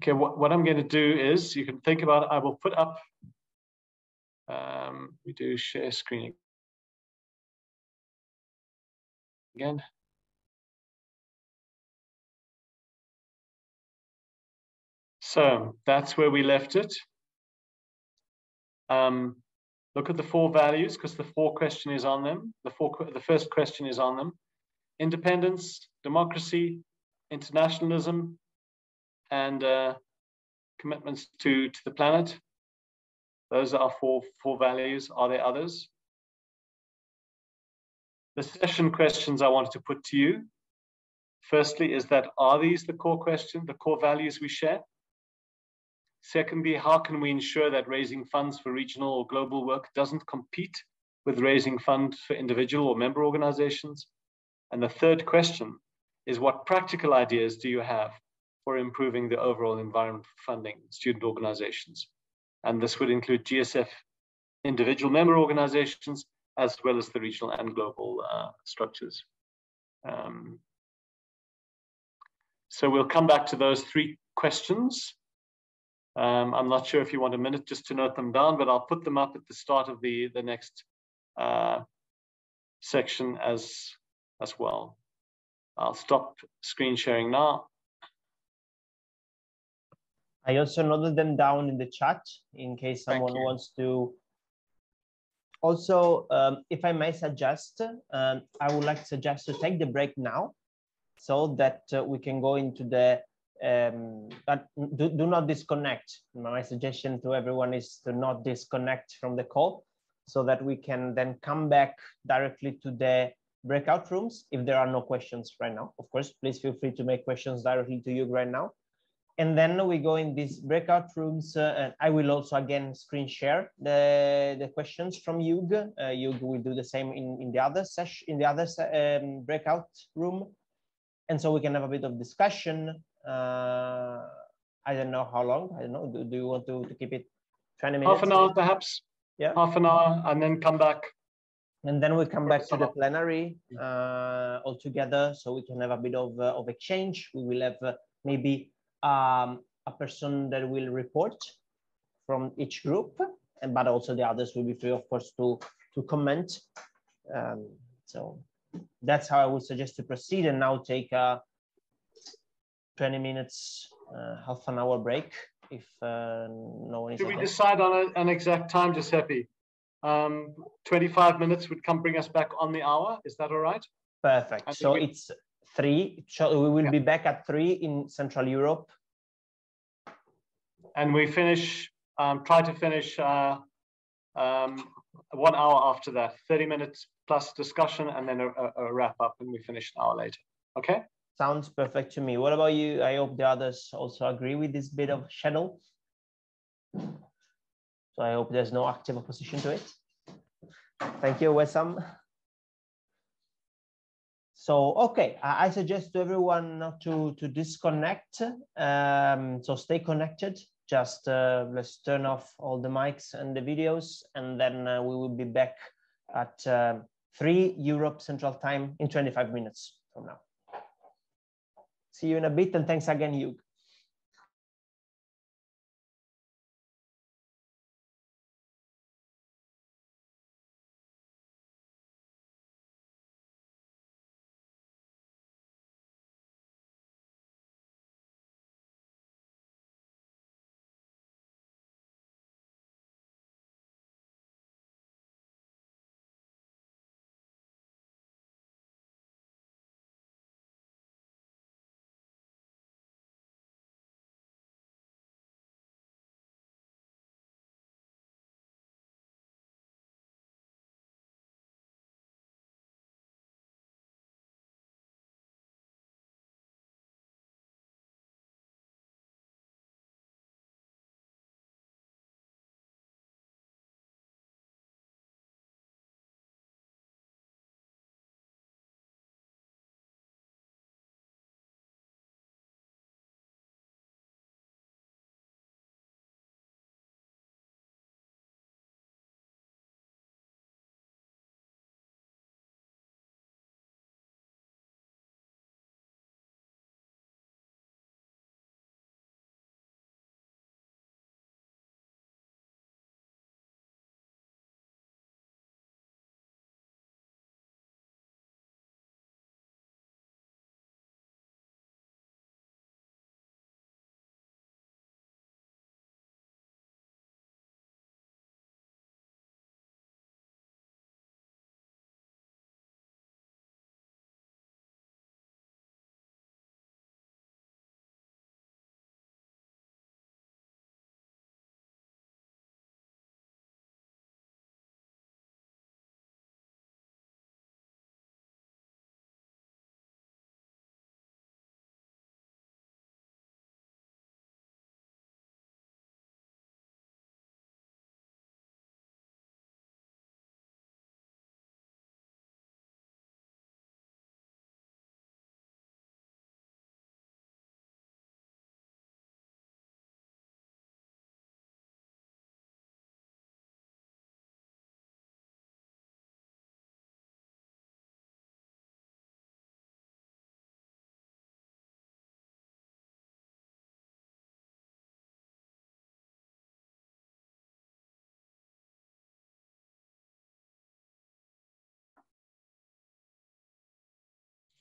Okay, what, what I'm going to do is you can think about it. I will put up, um, we do share screen again. So that's where we left it. Um, look at the four values because the four question is on them. The four, the first question is on them. Independence, democracy, internationalism, and uh, commitments to, to the planet. Those are our four, four values. Are there others? The session questions I wanted to put to you. Firstly, is that are these the core question, the core values we share? Secondly, how can we ensure that raising funds for regional or global work doesn't compete with raising funds for individual or member organizations? And the third question is what practical ideas do you have for improving the overall environment for funding student organizations. And this would include GSF individual member organizations, as well as the regional and global uh, structures. Um, so we'll come back to those three questions. Um, I'm not sure if you want a minute just to note them down, but I'll put them up at the start of the, the next uh, section as, as well. I'll stop screen sharing now. I also noted them down in the chat in case someone wants to. Also, um, if I may suggest, um, I would like to suggest to take the break now so that uh, we can go into the, um, but do, do not disconnect. My suggestion to everyone is to not disconnect from the call so that we can then come back directly to the breakout rooms if there are no questions right now. Of course, please feel free to make questions directly to you right now and then we go in these breakout rooms uh, and I will also again screen share the, the questions from Hugh. Uh, Hugh will do the same in, in the other session, in the other um, breakout room. And so we can have a bit of discussion. Uh, I don't know how long, I don't know, do, do you want to, to keep it 20 minutes? Half an hour perhaps, yeah. half an hour and then come back. And then we come back to the plenary uh, all together so we can have a bit of, uh, of exchange. We will have uh, maybe um, a person that will report from each group, and but also the others will be free, of course, to to comment. Um, so that's how I would suggest to proceed, and now take a 20 minutes, uh, half an hour break if uh, no one is. Did we decide on a, an exact time, Giuseppe? Um, 25 minutes would come bring us back on the hour. Is that all right? Perfect. So we... it's three. So we will yeah. be back at three in Central Europe. and we finish, um, try to finish uh, um, one hour after that, 30 minutes plus discussion and then a, a, wrap up and we finish an hour later. Okay? Sounds perfect to me. What about you? I hope the others also agree with this bit of schedule. So I hope there's no active opposition to it. Thank you, Wessam. So, okay, I suggest to everyone not to, to disconnect. Um, so stay connected. Just uh, let's turn off all the mics and the videos, and then uh, we will be back at uh, 3 Europe Central Time in 25 minutes from now. See you in a bit, and thanks again, Hugh.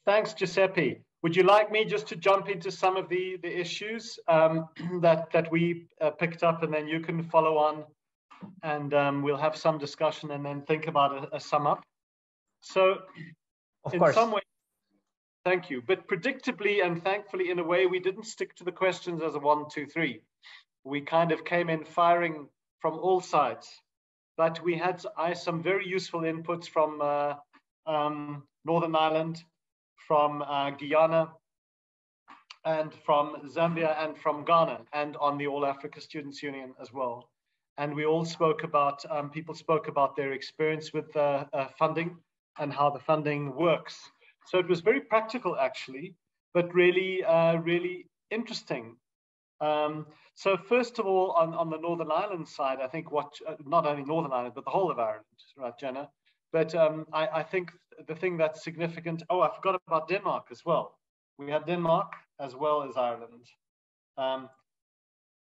Thanks, Giuseppe. Would you like me just to jump into some of the, the issues um, that, that we uh, picked up and then you can follow on and um, we'll have some discussion and then think about a, a sum up. So of in course. some way, thank you. But predictably and thankfully, in a way, we didn't stick to the questions as a one, two, three. We kind of came in firing from all sides. But we had I, some very useful inputs from uh, um, Northern Ireland, from uh, Guyana, and from Zambia and from Ghana, and on the All Africa Students Union as well. And we all spoke about, um, people spoke about their experience with uh, uh, funding and how the funding works. So it was very practical, actually, but really, uh, really interesting. Um, so first of all, on, on the Northern Ireland side, I think what, uh, not only Northern Ireland, but the whole of Ireland, right, Jenna? But um, I, I, think the thing that's significant, oh, I forgot about Denmark as well. We had Denmark as well as Ireland. Um,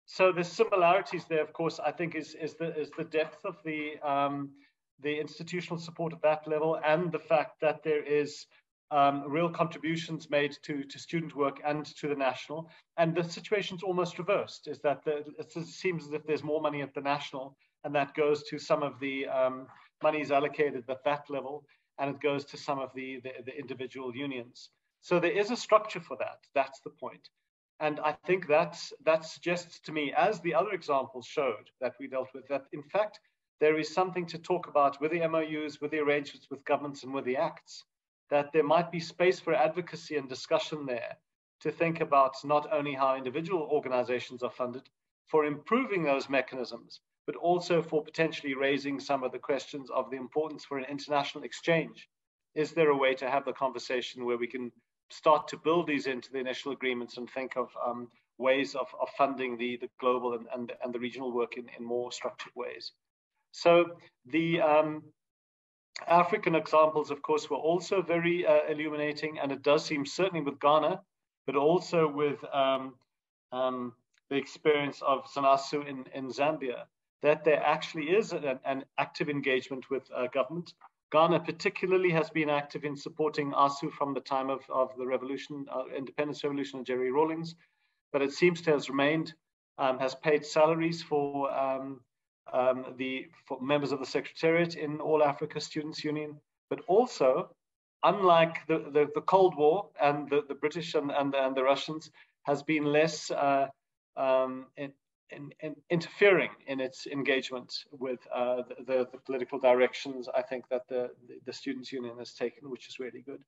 so the similarities there, of course, I think is, is, the, is the depth of the, um, the institutional support at that level and the fact that there is um, real contributions made to, to student work and to the national. And the situation's almost reversed, is that the, it seems as if there's more money at the national and that goes to some of the um, monies allocated at that level and it goes to some of the, the, the individual unions. So there is a structure for that. That's the point. And I think that's, that suggests to me, as the other examples showed that we dealt with, that in fact, there is something to talk about with the MOUs, with the arrangements with governments and with the acts, that there might be space for advocacy and discussion there to think about not only how individual organizations are funded, for improving those mechanisms, but also for potentially raising some of the questions of the importance for an international exchange. Is there a way to have the conversation where we can start to build these into the initial agreements and think of um, ways of, of funding the, the global and, and, and the regional work in, in more structured ways? So the um, African examples, of course, were also very uh, illuminating, and it does seem certainly with Ghana, but also with um, um, the experience of ZANASU in, in Zambia, that there actually is an, an active engagement with uh, government. Ghana particularly has been active in supporting ASU from the time of, of the revolution, uh, independence revolution of Jerry Rawlings, but it seems to have remained, um, has paid salaries for um, um, the for members of the Secretariat in All Africa Students Union, but also unlike the, the, the, Cold War and the, the British and, and, and, the Russians, has been less uh, um, in, in, in interfering in its engagement with uh, the, the, political directions, I think, that the, the Students' Union has taken, which is really good.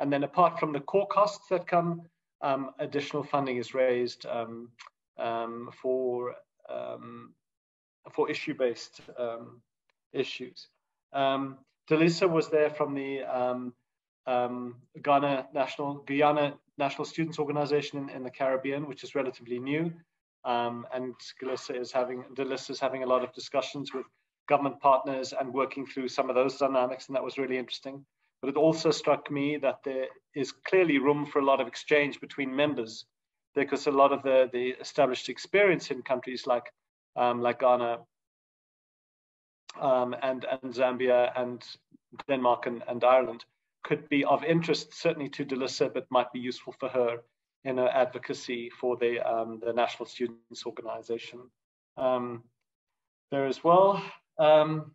And then apart from the core costs that come, um, additional funding is raised um, um for, um, for issue-based um, issues. Um, Delissa was there from the um, Ghana National Guyana National Students Organization in, in the Caribbean, which is relatively new. Um, and Galissa is having Delissa is having a lot of discussions with government partners and working through some of those dynamics, and that was really interesting. But it also struck me that there is clearly room for a lot of exchange between members, because a lot of the, the established experience in countries like um, like Ghana um, and and Zambia and Denmark and, and Ireland could be of interest certainly to Delissa, but might be useful for her in advocacy for the, um, the National Students Organization. Um, there as well. Um,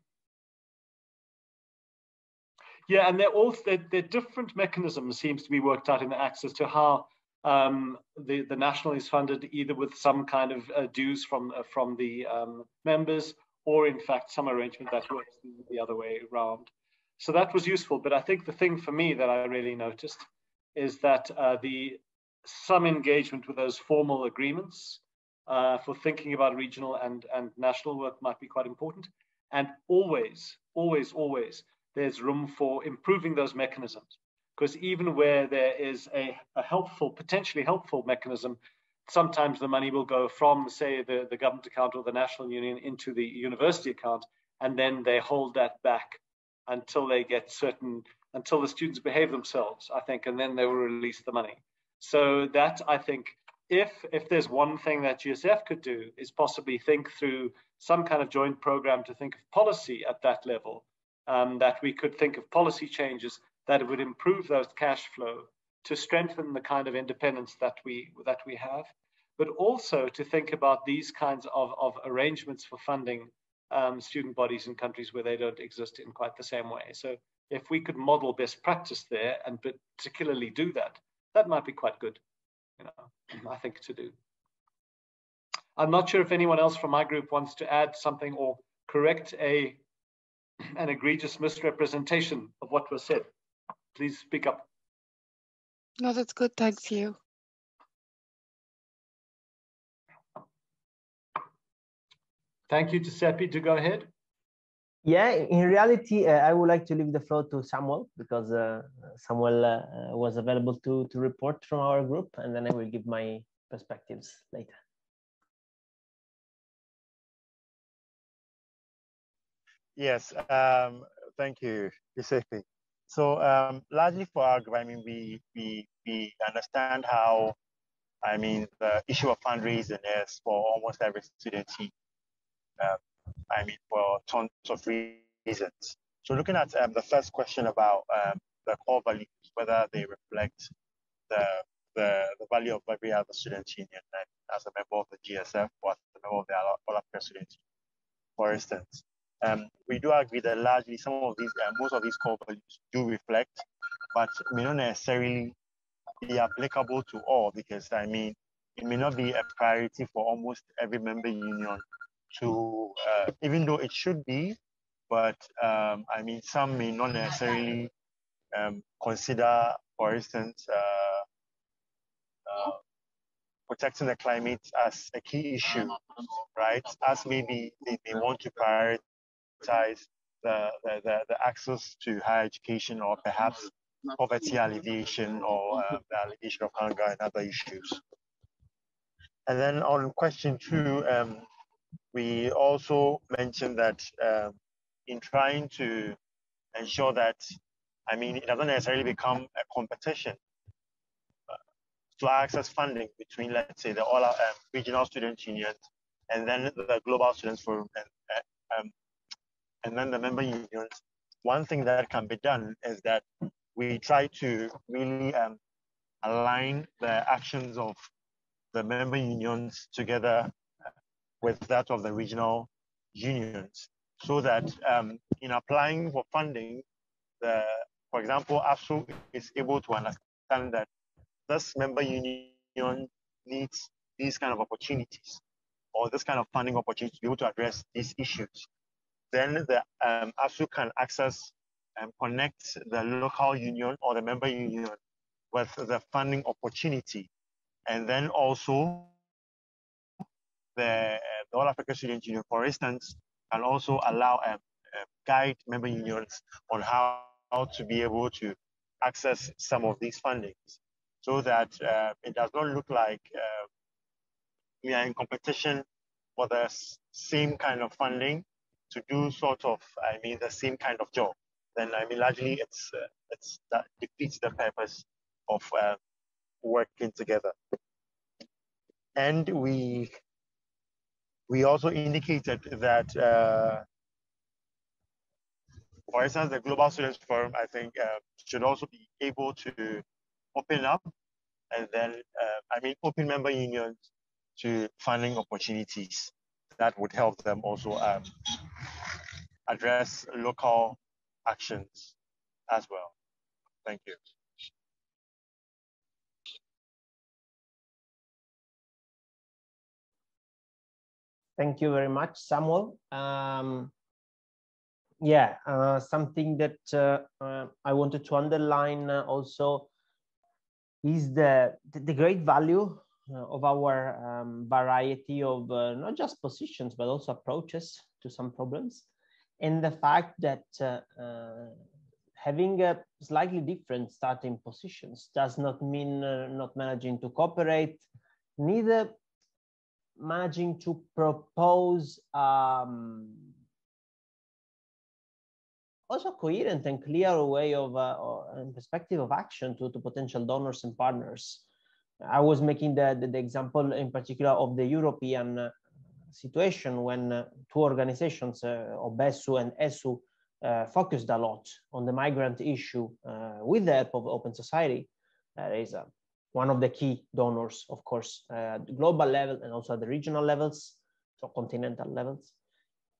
yeah, and they're all they're, they're, different mechanisms seems to be worked out in the access to how um, the the national is funded either with some kind of uh, dues from uh, from the um, members or in fact some arrangement that works the other way around. So that was useful. But I think the thing for me that I really noticed is that uh, the some engagement with those formal agreements uh, for thinking about regional and, and national work might be quite important. And always, always, always, there's room for improving those mechanisms. Because even where there is a, a helpful, potentially helpful mechanism, sometimes the money will go from, say, the, the government account or the national union into the university account, and then they hold that back until they get certain, until the students behave themselves, I think, and then they will release the money. So that I think, if if there's one thing that GSF could do, is possibly think through some kind of joint program to think of policy at that level, um, that we could think of policy changes that would improve those cash flow to strengthen the kind of independence that we that we have, but also to think about these kinds of, of arrangements for funding um, student bodies in countries where they don't exist in quite the same way. So if we could model best practice there and particularly do that, that might be quite good, you know, I think to do. I'm not sure if anyone else from my group wants to add something or correct a an egregious misrepresentation of what was said. Please speak up. No, that's good. Thanks you. Thank you, Giuseppe. To go ahead. Yeah, in reality, uh, I would like to leave the floor to Samuel because uh, Samuel uh, was available to, to report from our group, and then I will give my perspectives later. Yes, um, thank you, Giuseppe. So um, largely for our group, I mean, we, we, we understand how, I mean, the issue of fundraising is for almost every student team um, I mean, for tons of reasons. So looking at um, the first question about um, the core values, whether they reflect the, the, the value of every other student union as a member of the GSF or as a member of the other student union, for instance. Um, we do agree that largely some of these, uh, most of these core values do reflect, but may not necessarily be applicable to all because I mean, it may not be a priority for almost every member union to, uh, even though it should be, but um, I mean, some may not necessarily um, consider, for instance, uh, uh, protecting the climate as a key issue, right? As maybe they, they want to prioritize the, the, the, the, access to higher education or perhaps poverty alleviation or uh, the alleviation of hunger and other issues. And then on question two, um, we also mentioned that um, in trying to ensure that, I mean, it doesn't necessarily become a competition uh, to access funding between, let's say, the all uh, regional student unions and then the global students forum and, uh, um, and then the member unions. One thing that can be done is that we try to really um, align the actions of the member unions together with that of the regional unions so that um, in applying for funding, the, for example, ASU is able to understand that this member union needs these kind of opportunities or this kind of funding opportunity to be able to address these issues. Then the um, ASU can access and connect the local union or the member union with the funding opportunity. And then also the, uh, the All African Student Union, for instance, can also allow um, uh, guide member unions on how, how to be able to access some of these fundings so that uh, it does not look like uh, we are in competition for the same kind of funding to do sort of, I mean, the same kind of job. Then, I mean, largely it's, uh, it's that defeats the purpose of uh, working together. And we we also indicated that, uh, for instance, the Global Students Forum, I think, uh, should also be able to open up and then, uh, I mean, open member unions to funding opportunities that would help them also um, address local actions as well. Thank you. Thank you very much, Samuel. Um, yeah, uh, something that uh, uh, I wanted to underline uh, also is the, the great value uh, of our um, variety of uh, not just positions, but also approaches to some problems. And the fact that having a slightly different starting positions does not mean not managing to cooperate, neither managing to propose um, also coherent and clear way of uh, perspective of action to, to potential donors and partners. I was making the, the, the example in particular of the European uh, situation when uh, two organizations, uh, OBESSU and ESU, uh, focused a lot on the migrant issue with the help of Open Society. There is a one of the key donors, of course, uh, at the global level and also at the regional levels, so continental levels.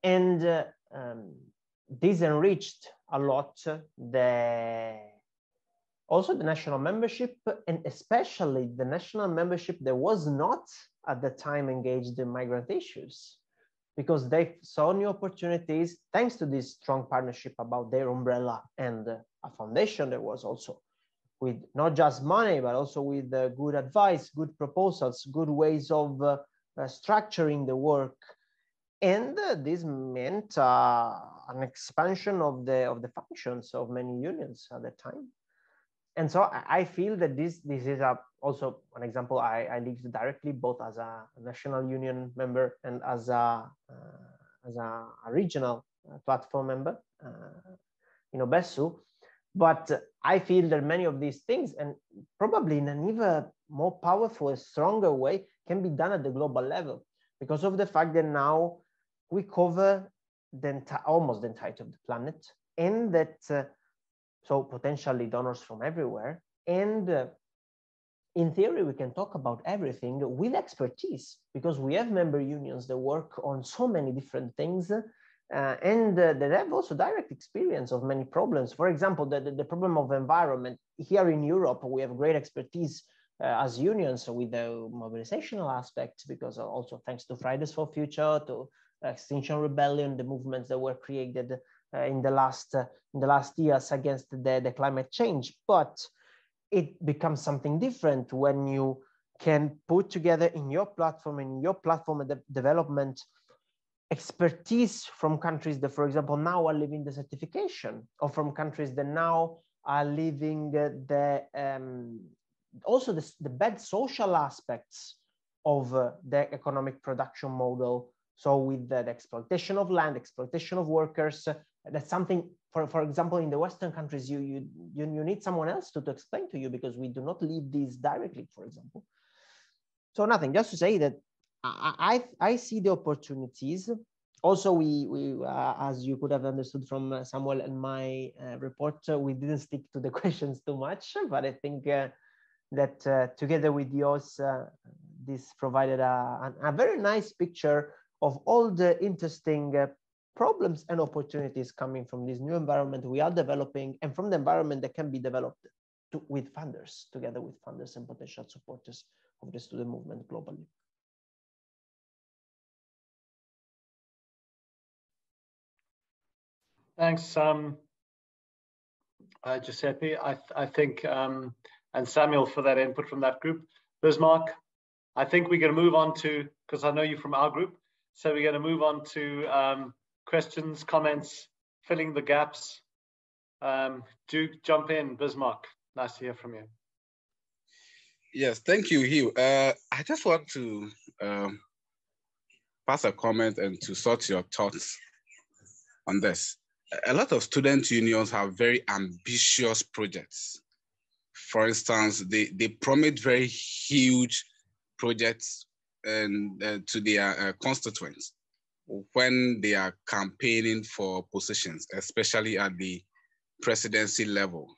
And uh, um, this enriched a lot the also the national membership and especially the national membership that was not at the time engaged in migrant issues because they saw new opportunities thanks to this strong partnership about their umbrella and a foundation that was also with not just money, but also with uh, good advice, good proposals, good ways of uh, uh, structuring the work. And uh, this meant uh, an expansion of the, of the functions of many unions at the time. And so I feel that this, this is a, also an example I, I lived directly, both as a national union member and as a, uh, as a, a regional platform member in OBESSU but I feel that many of these things, and probably in an even more powerful, stronger way, can be done at the global level. Because of the fact that now we cover the entire, almost the entirety of the planet, and that uh, so potentially donors from everywhere, and uh, in theory we can talk about everything with expertise because we have member unions that work on so many different things uh, and uh, they have also direct experience of many problems. For example, the, the, the, problem of environment. Here in Europe, we have great expertise uh, as unions with the mobilizational aspect, because also thanks to Fridays for Future, to Extinction Rebellion, the movements that were created uh, in the last uh, in the last years against the, the climate change. But it becomes something different when you can put together in your platform in your platform de development expertise from countries that, for example, now are living desertification, or from countries that now are living uh, the um, also the, the bad social aspects of uh, the economic production model. So with the, the, exploitation of land, exploitation of workers, uh, that's something, for, for example, in the Western countries, you, you, you, you need someone else to, to explain to you because we do not live these directly, for example. So nothing, just to say that I, I, see the opportunities. Also, we, we uh, as you could have understood from uh, Samuel and my uh, report, uh, we didn't stick to the questions too much, but I think uh, that together with yours, this provided a, a, very nice picture of all the interesting problems and opportunities coming from this new environment we are developing and from the environment that can be developed to, with funders, together with funders and potential supporters of the student movement globally. Thanks, um, uh, Giuseppe. I, th I think, um, and Samuel for that input from that group. Bismarck, I think we're going to move on to, because I know you from our group, so we're going to move on to um, questions, comments, filling the gaps. Um, do jump in, Bismarck. Nice to hear from you. Yes, thank you, Hugh. Uh, I just want to um, pass a comment and to sort your thoughts on this. A lot of student unions have very ambitious projects. For instance, they, they promise very huge projects and uh, to their uh, constituents when they are campaigning for positions, especially at the presidency level.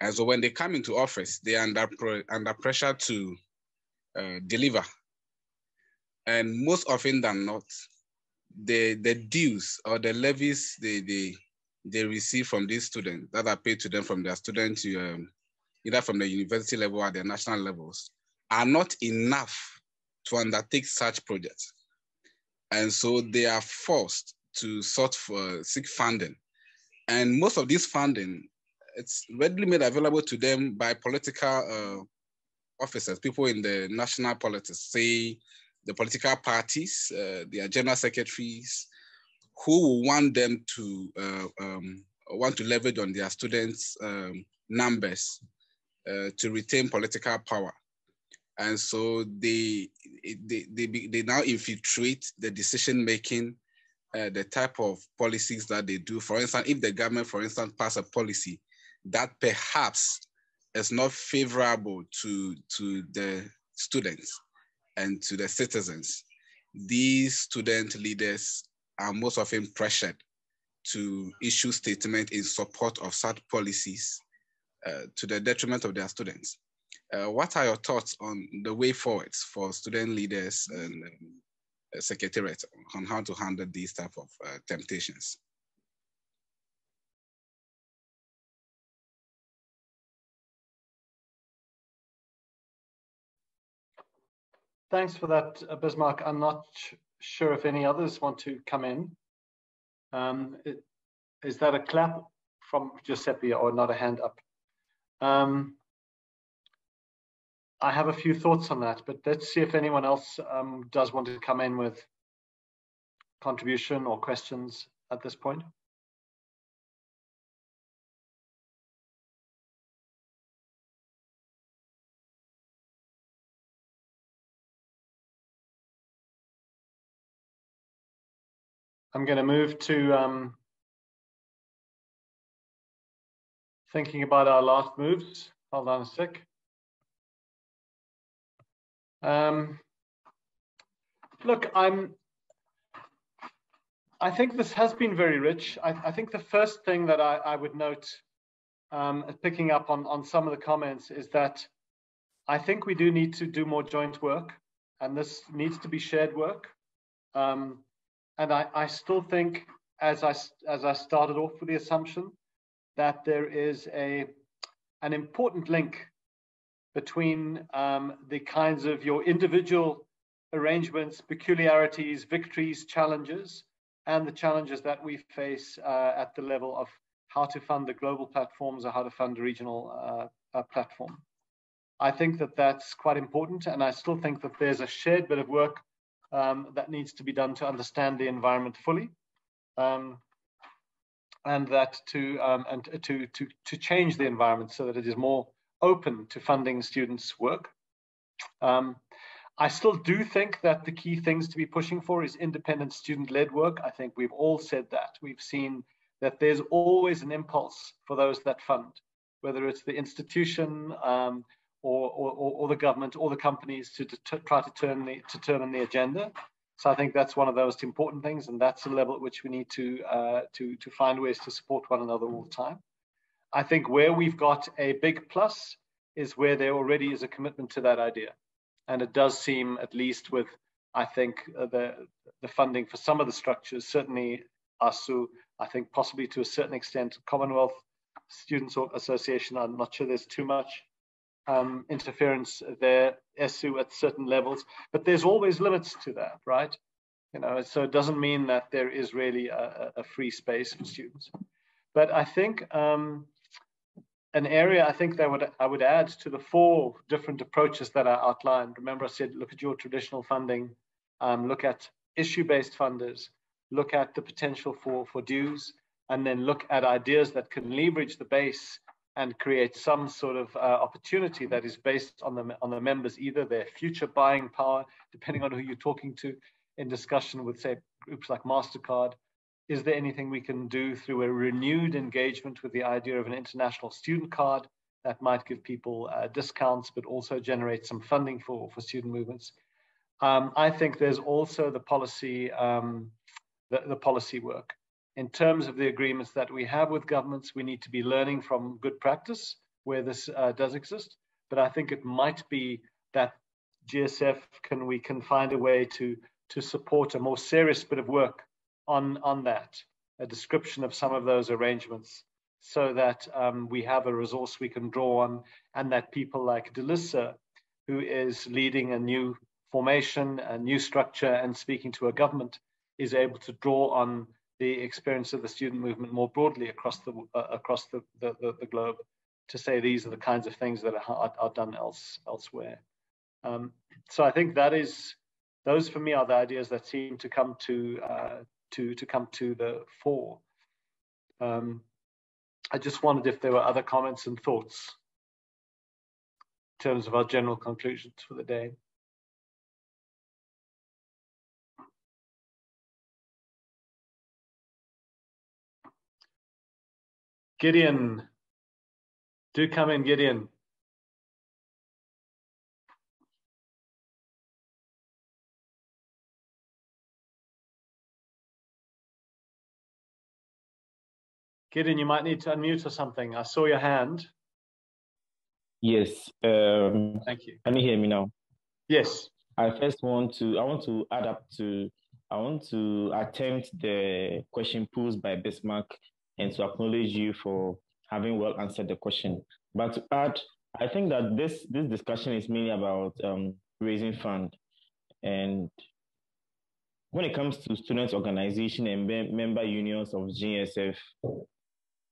And so when they come into office, they are under, under pressure to uh, deliver. And most often than not, the, the dues or the levies they, they, they receive from these students that are paid to them from their students, um, either from the university level or the national levels, are not enough to undertake such projects. And so they are forced to sort for seek funding. And most of this funding it's readily made available to them by political uh, officers, people in the national politics, say the political parties, uh, their general secretaries, who want them to uh, um, want to leverage on their students' um, numbers uh, to retain political power. And so they, they, they, they now infiltrate the decision making, uh, the type of policies that they do. For instance, if the government, for instance, pass a policy that perhaps is not favorable to, to the students and to the citizens, these student leaders are most often pressured to issue statements in support of such policies uh, to the detriment of their students. Uh, what are your thoughts on the way forwards for student leaders and um, secretariat on how to handle these type of uh, temptations? Thanks for that, uh, Bismarck. I'm not sure if any others want to come in. Um, is that a clap from Giuseppe or not a hand up? Um, I have a few thoughts on that, but let's see if anyone else um, does want to come in with contribution or questions at this point. I'm going to move to um, thinking about our last moves. Hold on a sec. Um, look, I'm. I think this has been very rich. I, I think the first thing that I, I would note, um, picking up on, on some of the comments, is that I think we do need to do more joint work, and this needs to be shared work. Um, and I, I still think, as I as I started off with the assumption, that there is a an important link between um, the kinds of your individual arrangements, peculiarities, victories, challenges, and the challenges that we face uh, at the level of how to fund the global platforms or how to fund a regional uh, uh, platform. I think that that's quite important, and I still think that there's a shared bit of work um, that needs to be done to understand the environment fully, um, and that to um, and to to to change the environment so that it is more open to funding students' work. Um, I still do think that the key things to be pushing for is independent student-led work. I think we've all said that. We've seen that there's always an impulse for those that fund, whether it's the institution um, or, or, or, the government or the companies to, to try to turn the, determine the agenda. So I think that's one of those important things, and that's the level at which we need to uh, to to find ways to support one another all the time. I think where we've got a big plus is where there already is a commitment to that idea, and it does seem, at least with I think uh, the the funding for some of the structures, certainly ASU, I think possibly to a certain extent Commonwealth Students Association. I'm not sure there's too much um, interference there, ESU at certain levels, but there's always limits to that, right? You know, so it doesn't mean that there is really a, a free space for students. But I think um, an area I think that would I would add to the four different approaches that I outlined. Remember, I said look at your traditional funding, um, look at issue-based funders, look at the potential for for dues, and then look at ideas that can leverage the base and create some sort of uh, opportunity that is based on the on the members either their future buying power depending on who you're talking to in discussion with say groups like mastercard. Is there anything we can do through a renewed engagement with the idea of an international student card that might give people uh, discounts but also generate some funding for for student movements? Um, i think there's also the policy um, the, the policy work in terms of the agreements that we have with governments, we need to be learning from good practice where this uh, does exist. But I think it might be that GSF can we can find a way to to support a more serious bit of work on on that, a description of some of those arrangements, so that um, we have a resource we can draw on, and that people like Delissa, who is leading a new formation, a new structure, and speaking to a government, is able to draw on the experience of the student movement more broadly across the uh, across the, the, the, the, globe to say these are the kinds of things that are, are done else elsewhere. Um, so I think that is those for me are the ideas that seem to come to uh, to to come to the fore. Um, I just wondered if there were other comments and thoughts in terms of our general conclusions for the day. Gideon, do come in, Gideon. Gideon, you might need to unmute or something. I saw your hand. Yes. Um, Thank you. Can you hear me now? Yes. I first want to I want to add up to I want to attempt the question posed by Bismarck and to acknowledge you for having well answered the question. But to add, I think that this this discussion is mainly about um, raising fund, and when it comes to students' organization and member unions of GSF,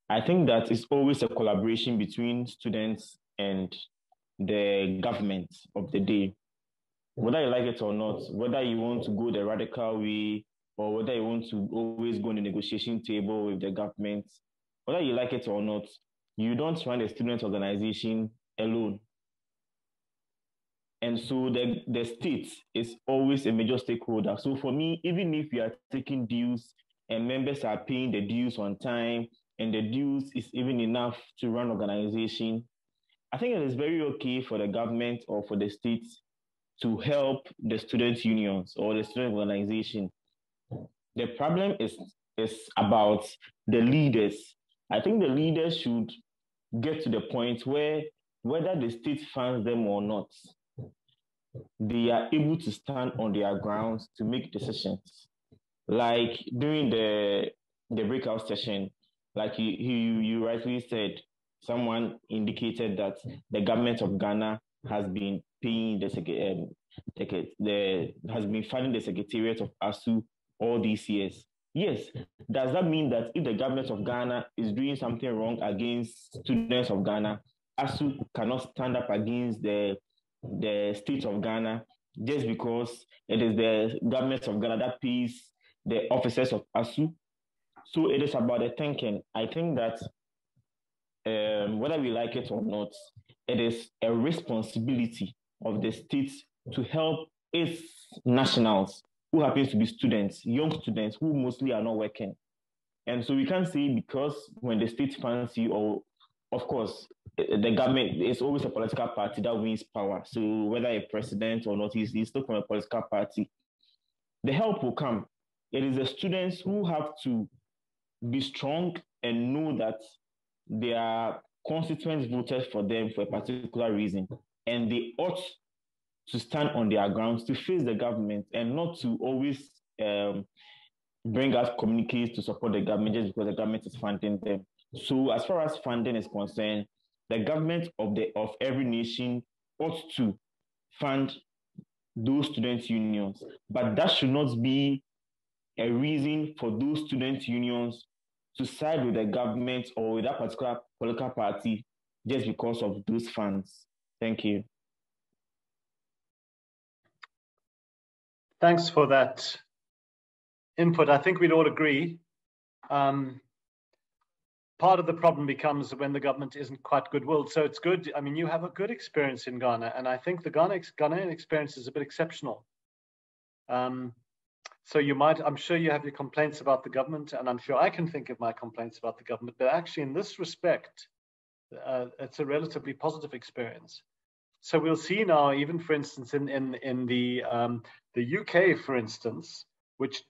I think that it's always a collaboration between students and the government of the day. Whether you like it or not, whether you want to go the radical way or whether you want to always go on the negotiation table with the government, whether you like it or not, you don't run a student organization alone. And so the, the state is always a major stakeholder. So for me, even if you are taking dues and members are paying the dues on time and the dues is even enough to run organization, I think it is very okay for the government or for the state to help the student unions or the student organization the problem is is about the leaders. I think the leaders should get to the point where whether the state funds them or not, they are able to stand on their grounds to make decisions. Like during the the breakout session, like you, you, you rightly said, someone indicated that the government of Ghana has been paying the, um, the, the has been funding the Secretariat of ASUU all these years. Yes, does that mean that if the government of Ghana is doing something wrong against students of Ghana, ASU cannot stand up against the the state of Ghana just because it is the government of Ghana that pays the officers of ASU? So it is about the thinking. I think that um, whether we like it or not, it is a responsibility of the state to help its nationals who happens to be students, young students who mostly are not working. And so we can't say because when the state funds you, or of course, eh, the government is always a political party that wins power. So whether a president or not, he's, he's still from a political party. The help will come. It is the students who have to be strong and know that their constituents voted for them for a particular reason, and they ought to stand on their grounds to face the government and not to always um, bring out communiques to support the government just because the government is funding them. So, as far as funding is concerned, the government of the of every nation ought to fund those student unions, but that should not be a reason for those student unions to side with the government or with that particular political party just because of those funds. Thank you. Thanks for that input. I think we'd all agree. Um, part of the problem becomes when the government isn't quite good-willed. So it's good. I mean, you have a good experience in Ghana, and I think the Ghana Ghanaian experience is a bit exceptional. Um, so you might, I'm sure you have your complaints about the government, and I'm sure I can think of my complaints about the government. But actually, in this respect, uh, it's a relatively positive experience. So we'll see now, even for instance, in in in the um, the UK, for instance, which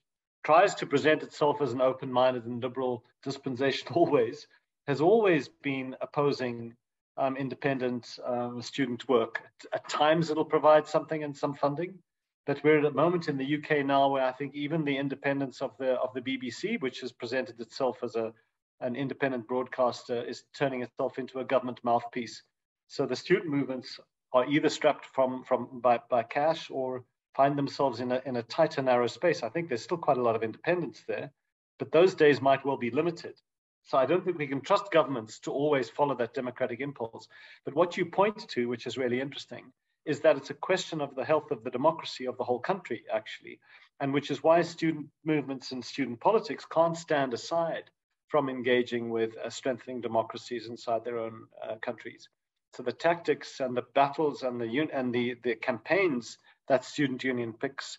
tries to present itself as an open-minded and liberal dispensation always, has always been opposing um, independent um, student work. At times, it'll provide something and some funding, but we're at a moment in the UK now where I think even the independence of the of the BBC, which has presented itself as a an independent broadcaster, is turning itself into a government mouthpiece. So the student movements are either strapped from from by, by cash or find themselves in a in a tighter narrow space. I think there's still quite a lot of independence there, but those days might well be limited. So I don't think we can trust governments to always follow that democratic impulse. But what you point to, which is really interesting, is that it's a question of the health of the democracy of the whole country, actually, and which is why student movements and student politics can't stand aside from engaging with uh, strengthening democracies inside their own uh, countries. So the tactics and the battles and the and the, the campaigns that student union picks,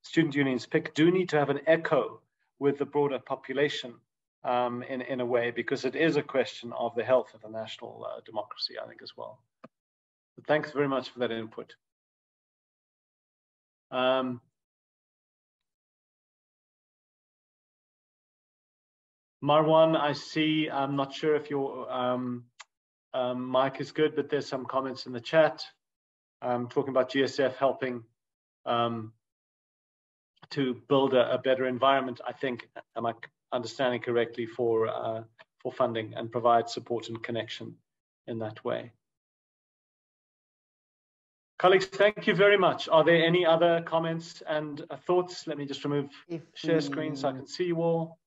student unions pick, do need to have an echo with the broader population um, in in a way because it is a question of the health of the national uh, democracy, I think, as well. But thanks very much for that input. Um, Marwan, I see, I'm not sure if your um, um, mic is good, but there's some comments in the chat um, talking about GSF helping um, to build a, a, better environment, I think, am I understanding correctly, for, uh, for funding and provide support and connection in that way. Colleagues, thank you very much. Are there any other comments and uh, thoughts? Let me just remove share screen so I can see you all.